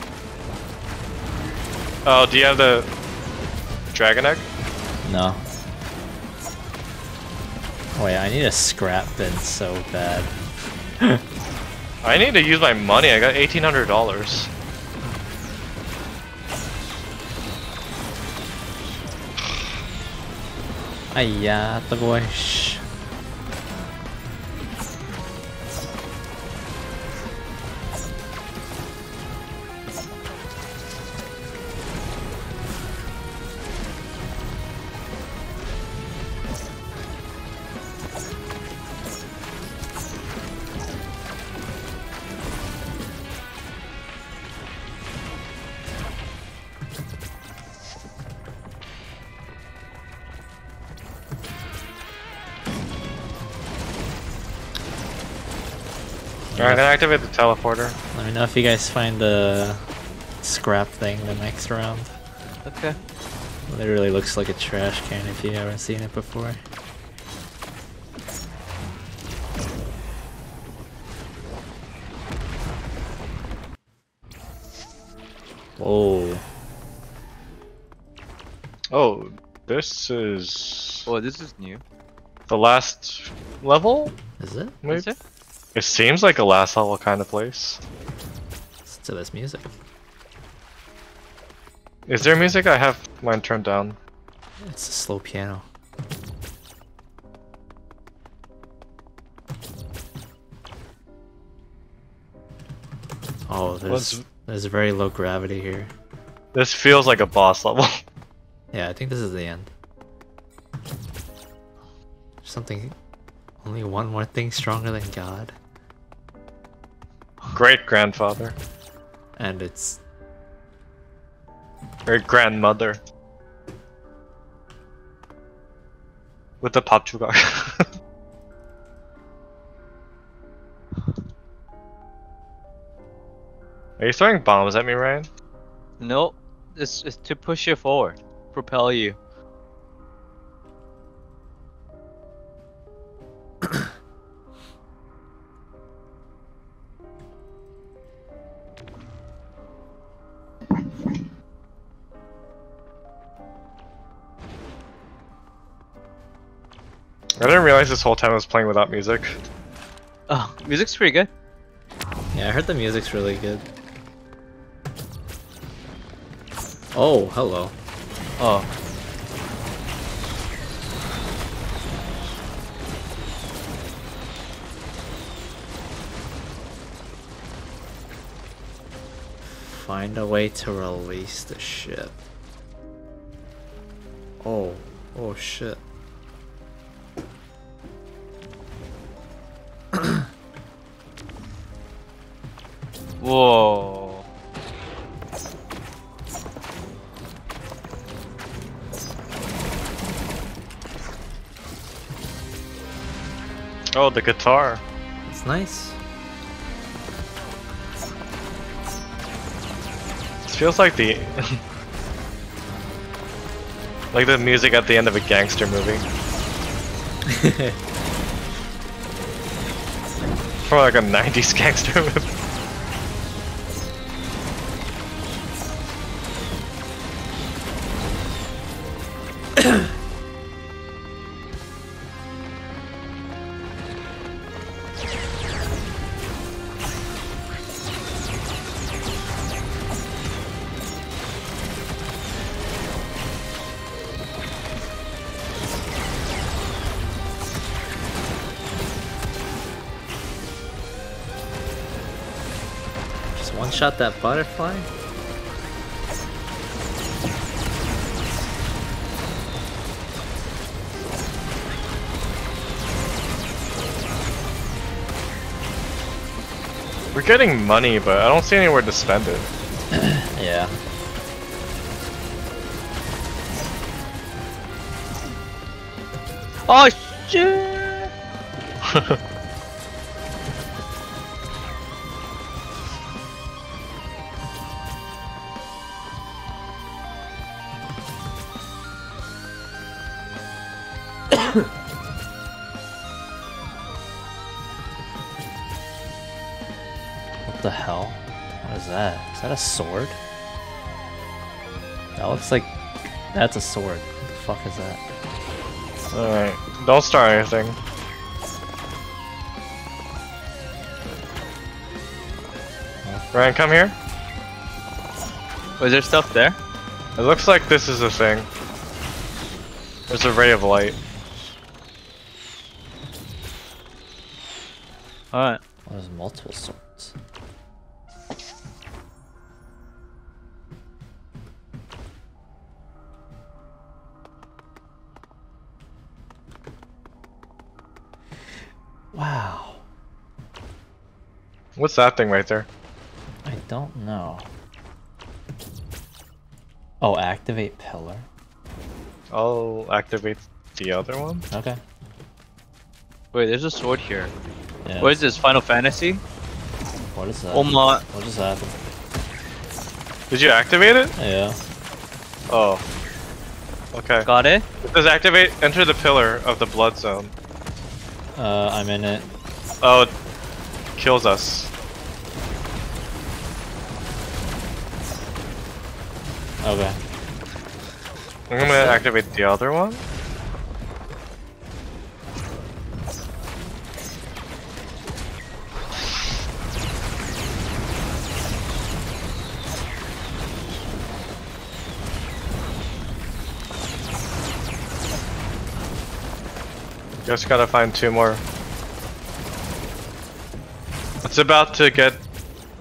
Oh, do you have the dragon egg? No. Oh, Wait, I need a scrap bin so bad. [laughs] I need to use my money. I got eighteen hundred dollars. Ayya, attagoish. Alright, I'm gonna activate the teleporter. Let me know if you guys find the scrap thing the next round. Okay. Literally looks like a trash can if you haven't seen it before. Whoa. Oh, this is Oh, this is new. the last level? Is it? Maybe? Is it? It seems like a last level kind of place. Listen to this music. Is there music? I have mine turned down. It's a slow piano. Oh, there's What's- there's very low gravity here. This feels like a boss level. [laughs] Yeah, I think this is the end. Something, only one more thing stronger than God, Great grandfather. and it's Great grandmother. With the Pachuga. [laughs] Are you throwing bombs at me, Ryan? No, it's, it's to push you forward, propel you. [clears throat] I didn't realize this whole time I was playing without music. Oh, music's pretty good. yeah. I heard the music's really good. Oh, hello. Oh, Find a way to release the ship. Oh, oh shit. Whoa. Oh, the guitar. It's nice. This feels like the [laughs] like the music at the end of a gangster movie. [laughs] For like a 90s gangster movie. Shot that butterfly. We're getting money, but I don't see anywhere to spend it. [clears throat] Yeah. Oh shit! [laughs] sword? That looks like that's a sword. What the fuck is that? Alright, don't start anything. Ryan, come here. Oh, Was there stuff there? It looks like this is a thing. There's a ray of light. What's that thing right there? I don't know. Oh, activate pillar. I'll activate the other one. Okay. Wait, there's a sword here. Yeah. What is this? Final Fantasy? What is that? Oh my. What just happened? Did you activate it? Yeah. Oh. Okay. Got it? It says activate, enter the pillar of the blood zone. Uh, I'm in it. Oh, it kills us. Okay. I'm gonna activate the other one. Just gotta find two more. It's about to get.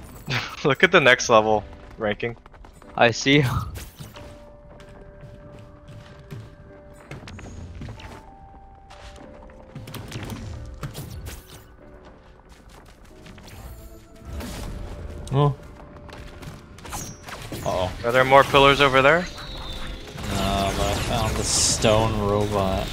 [laughs] Look at the next level ranking. I see. [laughs] more pillars over there? No, but I found the stone robot.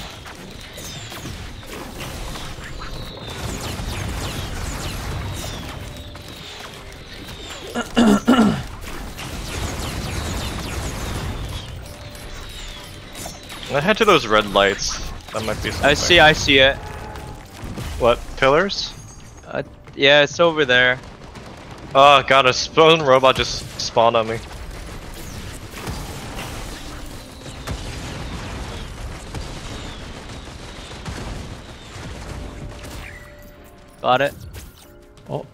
I head to those red lights. That might be something. I see. I see it. What? Pillars? Uh, yeah, it's over there. Oh god, a stone robot just spawned on me. Got it. Oh.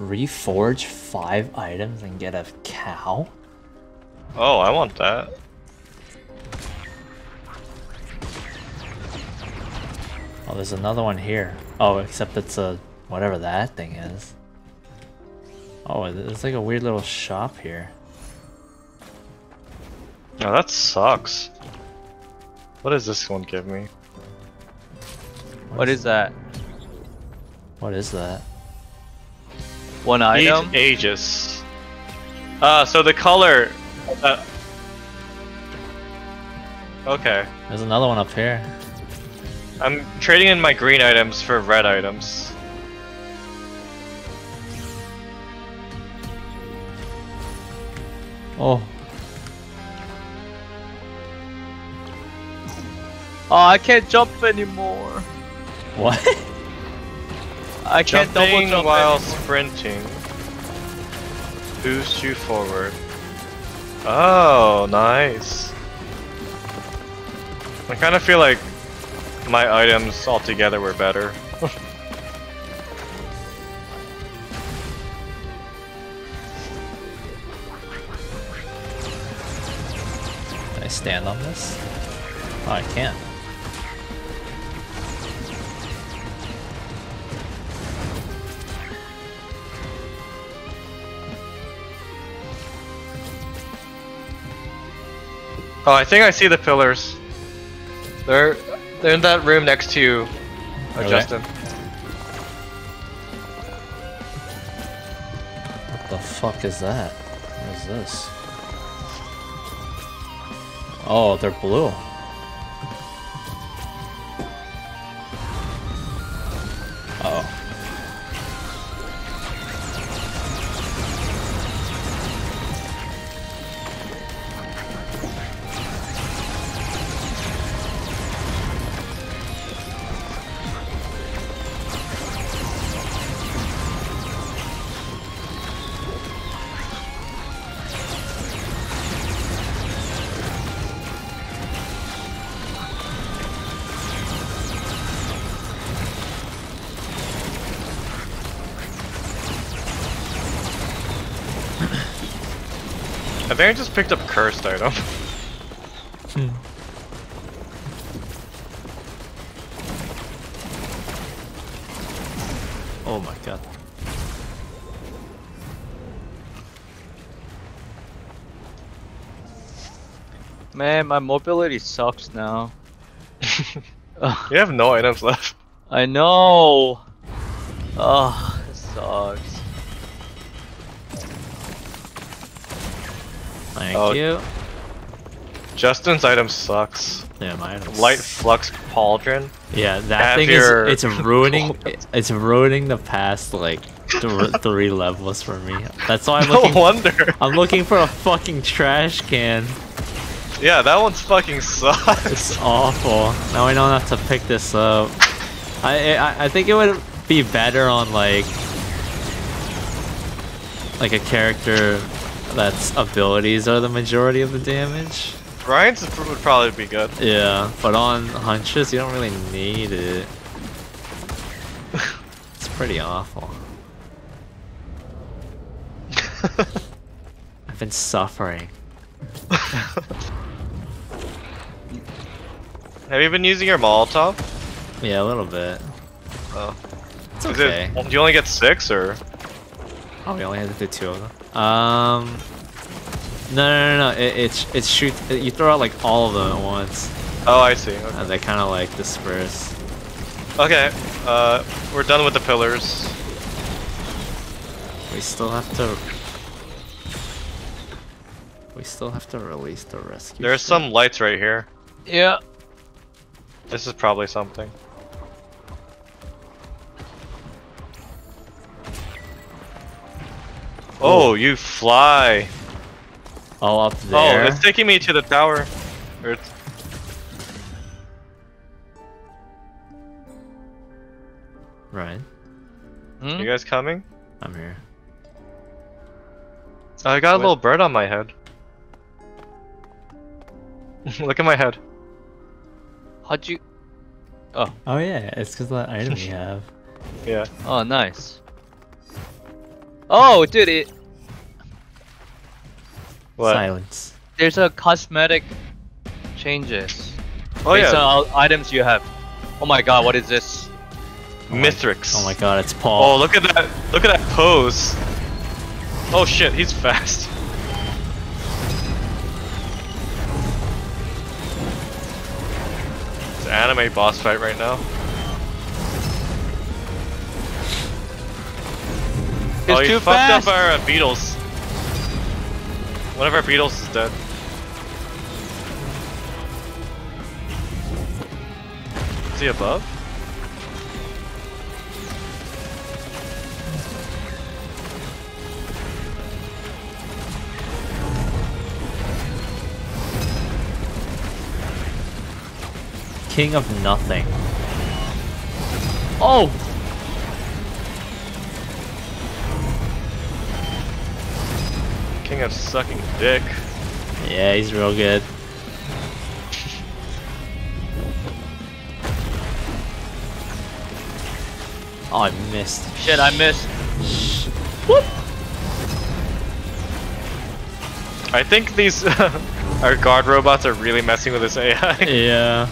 Reforge five items and get a cow? Oh, I want that. Oh, there's another one here. Oh, except it's a whatever that thing is. Oh, it's like a weird little shop here. Oh, that sucks. What does this one give me? What is that? What is that? One Age- item? Aegis. Uh, so the color. Uh, okay. There's another one up here. I'm trading in my green items for red items. Oh, Oh, I can't jump anymore. what? [laughs] I can't double Jumping jump while anymore. sprinting. Boost you forward. Oh, nice. I kind of feel like my items altogether were better. Can I stand on this? Oh, I can't. Oh, I think I see the pillars. They're they're in that room next to you, uh, Okay. Justin. What the fuck is that? What is this? Oh, they're blue. Uh oh. Think I just picked up cursed item. [laughs] Oh my god. Man, my mobility sucks now. Ugh, you have no items left. [laughs] I know. Oh, Thank Oh. you. Justin's item sucks. Yeah, my items. Light flux pauldron. Yeah, that Have thing your- is it's ruining [laughs] it's ruining the past like th- [laughs] three levels for me. That's why I'm No looking wonder. I'm looking for a fucking trash can. Yeah, that one's fucking sucks. It's awful. Now I don't have to pick this up. I I, I think it would be better on like like a character that's abilities are the majority of the damage. Ryan's would probably be good. Yeah, but on hunches you don't really need it. [laughs] It's pretty awful. [laughs] I've been suffering. [laughs] Have you been using your Molotov? Yeah, a little bit. Oh. It's Is okay. it? Do you only get six or? Oh, we only had to do two of them. Um, no, no, no, no. It, it's it's shoot. You throw out like all of them at once, Oh, I see. Okay. and they kind of like disperse. okay. Uh, we're done with the pillars. We still have to. We still have to release the rescue. There's ship. some lights right here. Yeah. This is probably something. Oh, you fly! all up Oh, it's taking me to the tower. Or it's- right. Hmm? you guys coming? I'm here. Oh, I got a Wait. little bird on my head. [laughs] Look at my head. How'd you? Oh yeah, it's because that item we [laughs] have. Yeah. Oh, nice. Oh, dude, it, What? Silence. there's a cosmetic changes Oh based yeah. on all items you have. Oh my god, what is this? Oh Mithrix. Oh my god, it's Paul. Oh, look at that! Look at that pose. Oh shit, he's fast. It's an anime boss fight right now. It's oh, he too fucked fast. up our uh, beetles. One of our beetles is dead. Is he above? King of nothing. Oh! King of sucking dick. Yeah, he's real good. Oh, I missed. Shit, I missed. Whoop! I think these [laughs] our guard robots are really messing with this AI. [laughs] Yeah.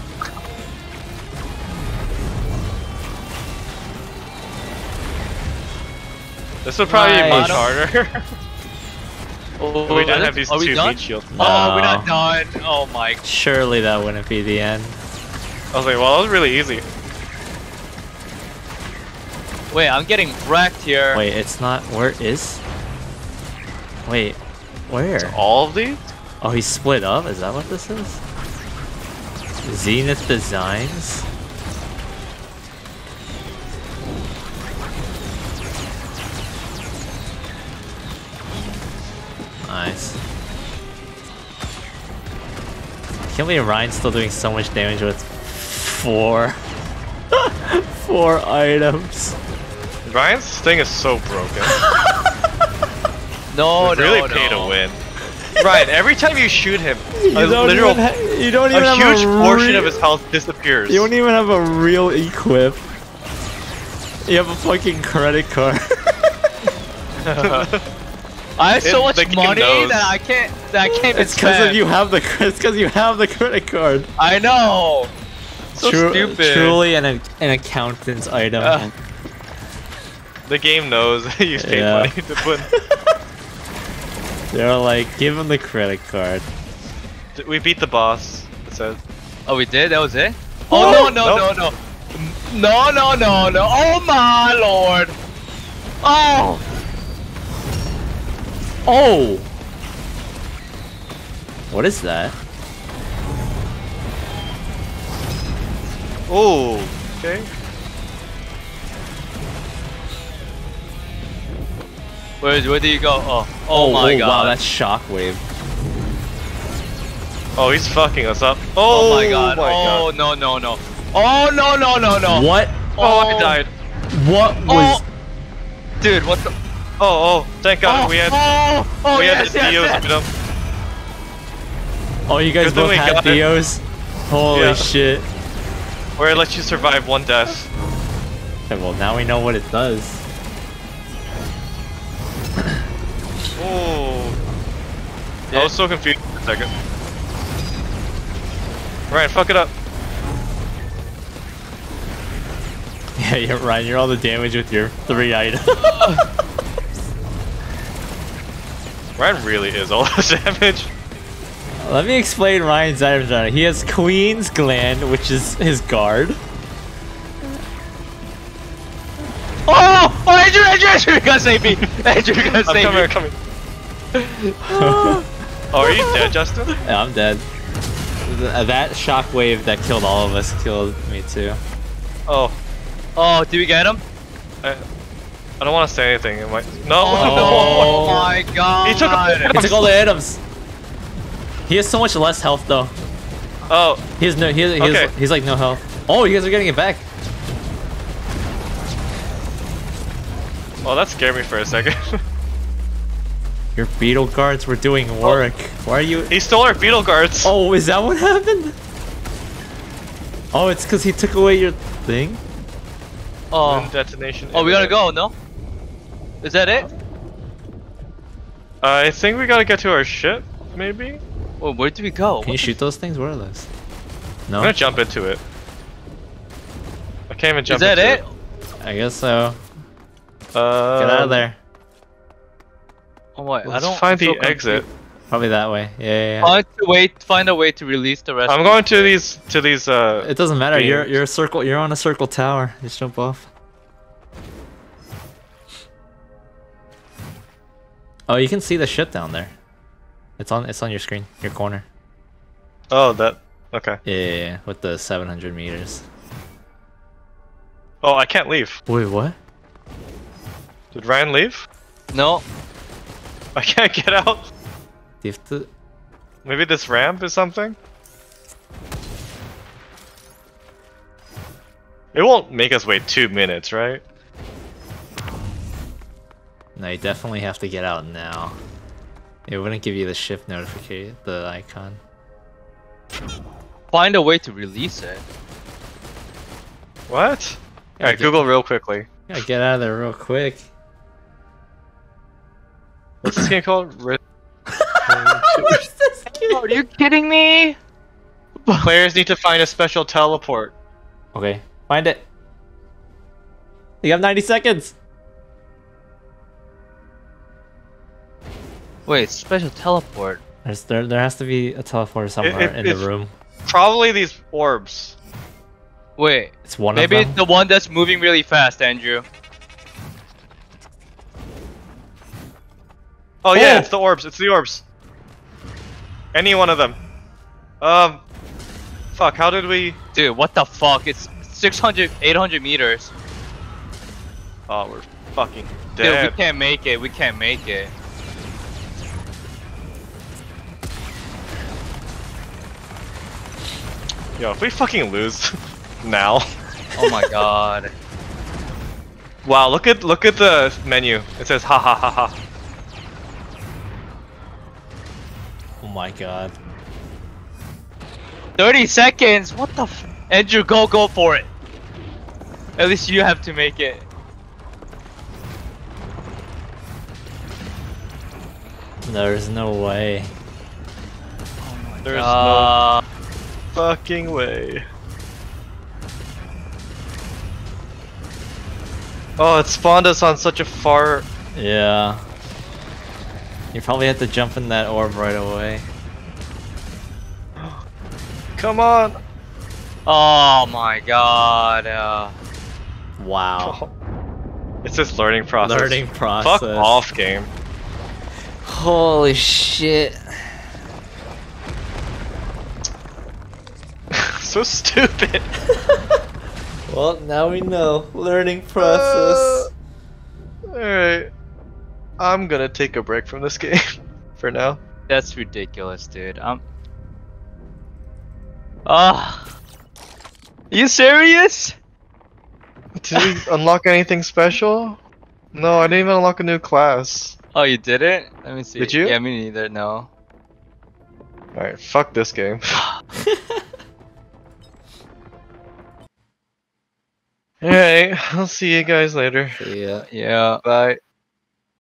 This would probably be much harder. [laughs] Oh, we don't have these two done? meat shields. Oh, we're not done. Oh my. Surely that wouldn't be the end. I was like, well, that was really easy. Wait, I'm getting wrecked here. Wait, it's not. Where is? Wait, where? All of these? Oh, he's split up? Is that what this is? Zenith Designs? Nice. Can't believe Ryan's still doing so much damage with four, [laughs] four items. Ryan's thing is so broken. [laughs] No, It's no, really no. pay to win. [laughs] Ryan, every time you shoot him, You a don't literal, you don't even a huge a portion of his health disappears. You don't even have a real equip. You have a fucking credit card. I have so much money knows. that I can't. That I can't. it's because spend. you have the. It's because you have the credit card. I know. So Tru- stupid. Truly an an [laughs] accountant's item. Uh, The game knows [laughs] you paid Yeah. money to put. [laughs] They're like, give him the credit card. we beat the boss. It says. Oh, we did. That was it. Oh no no Nope. no no. No no no no. Oh my lord. Oh. Oh. What is that? Oh, okay. Where where do you go? Oh oh, oh my oh, god. Wow, that's shockwave. Oh, he's fucking us up. Oh Oh, my god. my oh god. no no no. Oh no no no no. What? Oh, I died. What oh. was? Oh. Dude, what the? Oh, oh, thank god oh, we had Oh, oh we yes, had the yes, Dios yes. Oh, you guys Good both we had got it. Dios. Holy Yeah. shit! Where it lets you survive one death. Okay, well now we know what it does. Oh. Yeah. I was so confused for a second. Ryan, fuck it up. [laughs] Yeah, you're right. You're all the damage with your three items. [laughs] Ryan really is all this [laughs] damage. Let me explain Ryan's items. Right. He has Queen's Gland, which is his guard. Oh! Oh, Andrew, Andrew, Andrew, you gotta save me! [laughs] Andrew, you gotta I'm save coming, me! I'm coming. oh, [laughs] are you dead, Justin? Yeah, I'm dead. Th- that shockwave that killed all of us killed me too. Oh, Oh, did we get him? I, I don't want to say anything. It might. No. Oh, [laughs] my god! He took a- He took all the items. He has so much less health though. Oh, He has no. He has, he has- Okay. he's like no health. Oh, you guys are getting it back. well, that scared me for a second. [laughs] Your beetle guards were doing oh. work. Why are you? he stole our beetle guards. Oh, is that what happened? Oh, it's because he took away your thing. Oh, Moon detonation. oh, we gotta go, no? Is that it? I think we gotta get to our ship, maybe. Well, where do we go? Can you shoot those things? Where are those? No. I'm gonna jump into it. I can't even jump Is jump that into it? I guess so. Uh, Get out of there. Oh my, I Let's don't find feel the exit. confused. Probably that way. Yeah, yeah, yeah. Find a way, find a way to release the rest. I'm going to these to these uh It doesn't matter. You're you're a circle. You're on a circle tower. Just jump off. Oh, you can see the ship down there. It's on. It's on your screen. Your corner. Oh that okay. Yeah, yeah, yeah, with the 700 meters. Oh I can't leave. Wait, what? Did Ryan leave? No, I can't get out. Do you have to? Maybe this ramp is something? It won't make us wait two minutes, right? No, you definitely have to get out now. It wouldn't give you the shift notification, the icon. find a way to release it. What? Yeah, Alright, Google real quickly. Gotta get out of there real quick. What's this game [laughs] called? Ri- [laughs] Are you kidding me? Players need to find a special teleport. Okay, find it. You have 90 seconds. Wait, special teleport. There's there there has to be a teleporter somewhere it- in the room. Probably these orbs. Wait, It's one maybe of it's them. the one that's moving really fast, Andrew. Oh yeah, Oh! it's the orbs. It's the orbs. Any one of them. Um, fuck. How did we? Dude, what the fuck? It's 600, 800 meters. Oh, we're fucking dead. Dude, dead. we can't make it. We can't make it. Yo, if we fucking lose [laughs] now. [laughs] Oh my god. Wow, look at look at the menu. It says ha ha ha ha. Oh my god. 30 seconds. What the? F Andrew, go, go for it. At least you have to make it. There's no way. There's Uh, no fucking way. Oh, it spawned us on such a far. Yeah. You probably have to jump in that orb right away. [gasps] Come on. oh my god. Uh, Wow. [laughs] It's this learning process. Learning process. Fuck off, game. Holy shit. So stupid. [laughs] Well, now we know. Learning Uh, Alright. I'm gonna take a break from this [laughs] game for now. that's ridiculous, dude. Um. Ah. you serious? Did we unlock anything special? No, I didn't even unlock a new class. Oh, you did it? Let me see. Did you? Yeah, me neither. No. Alright, fuck this game. [laughs] Alright, I'll see you guys later. yeah. Yeah. Bye.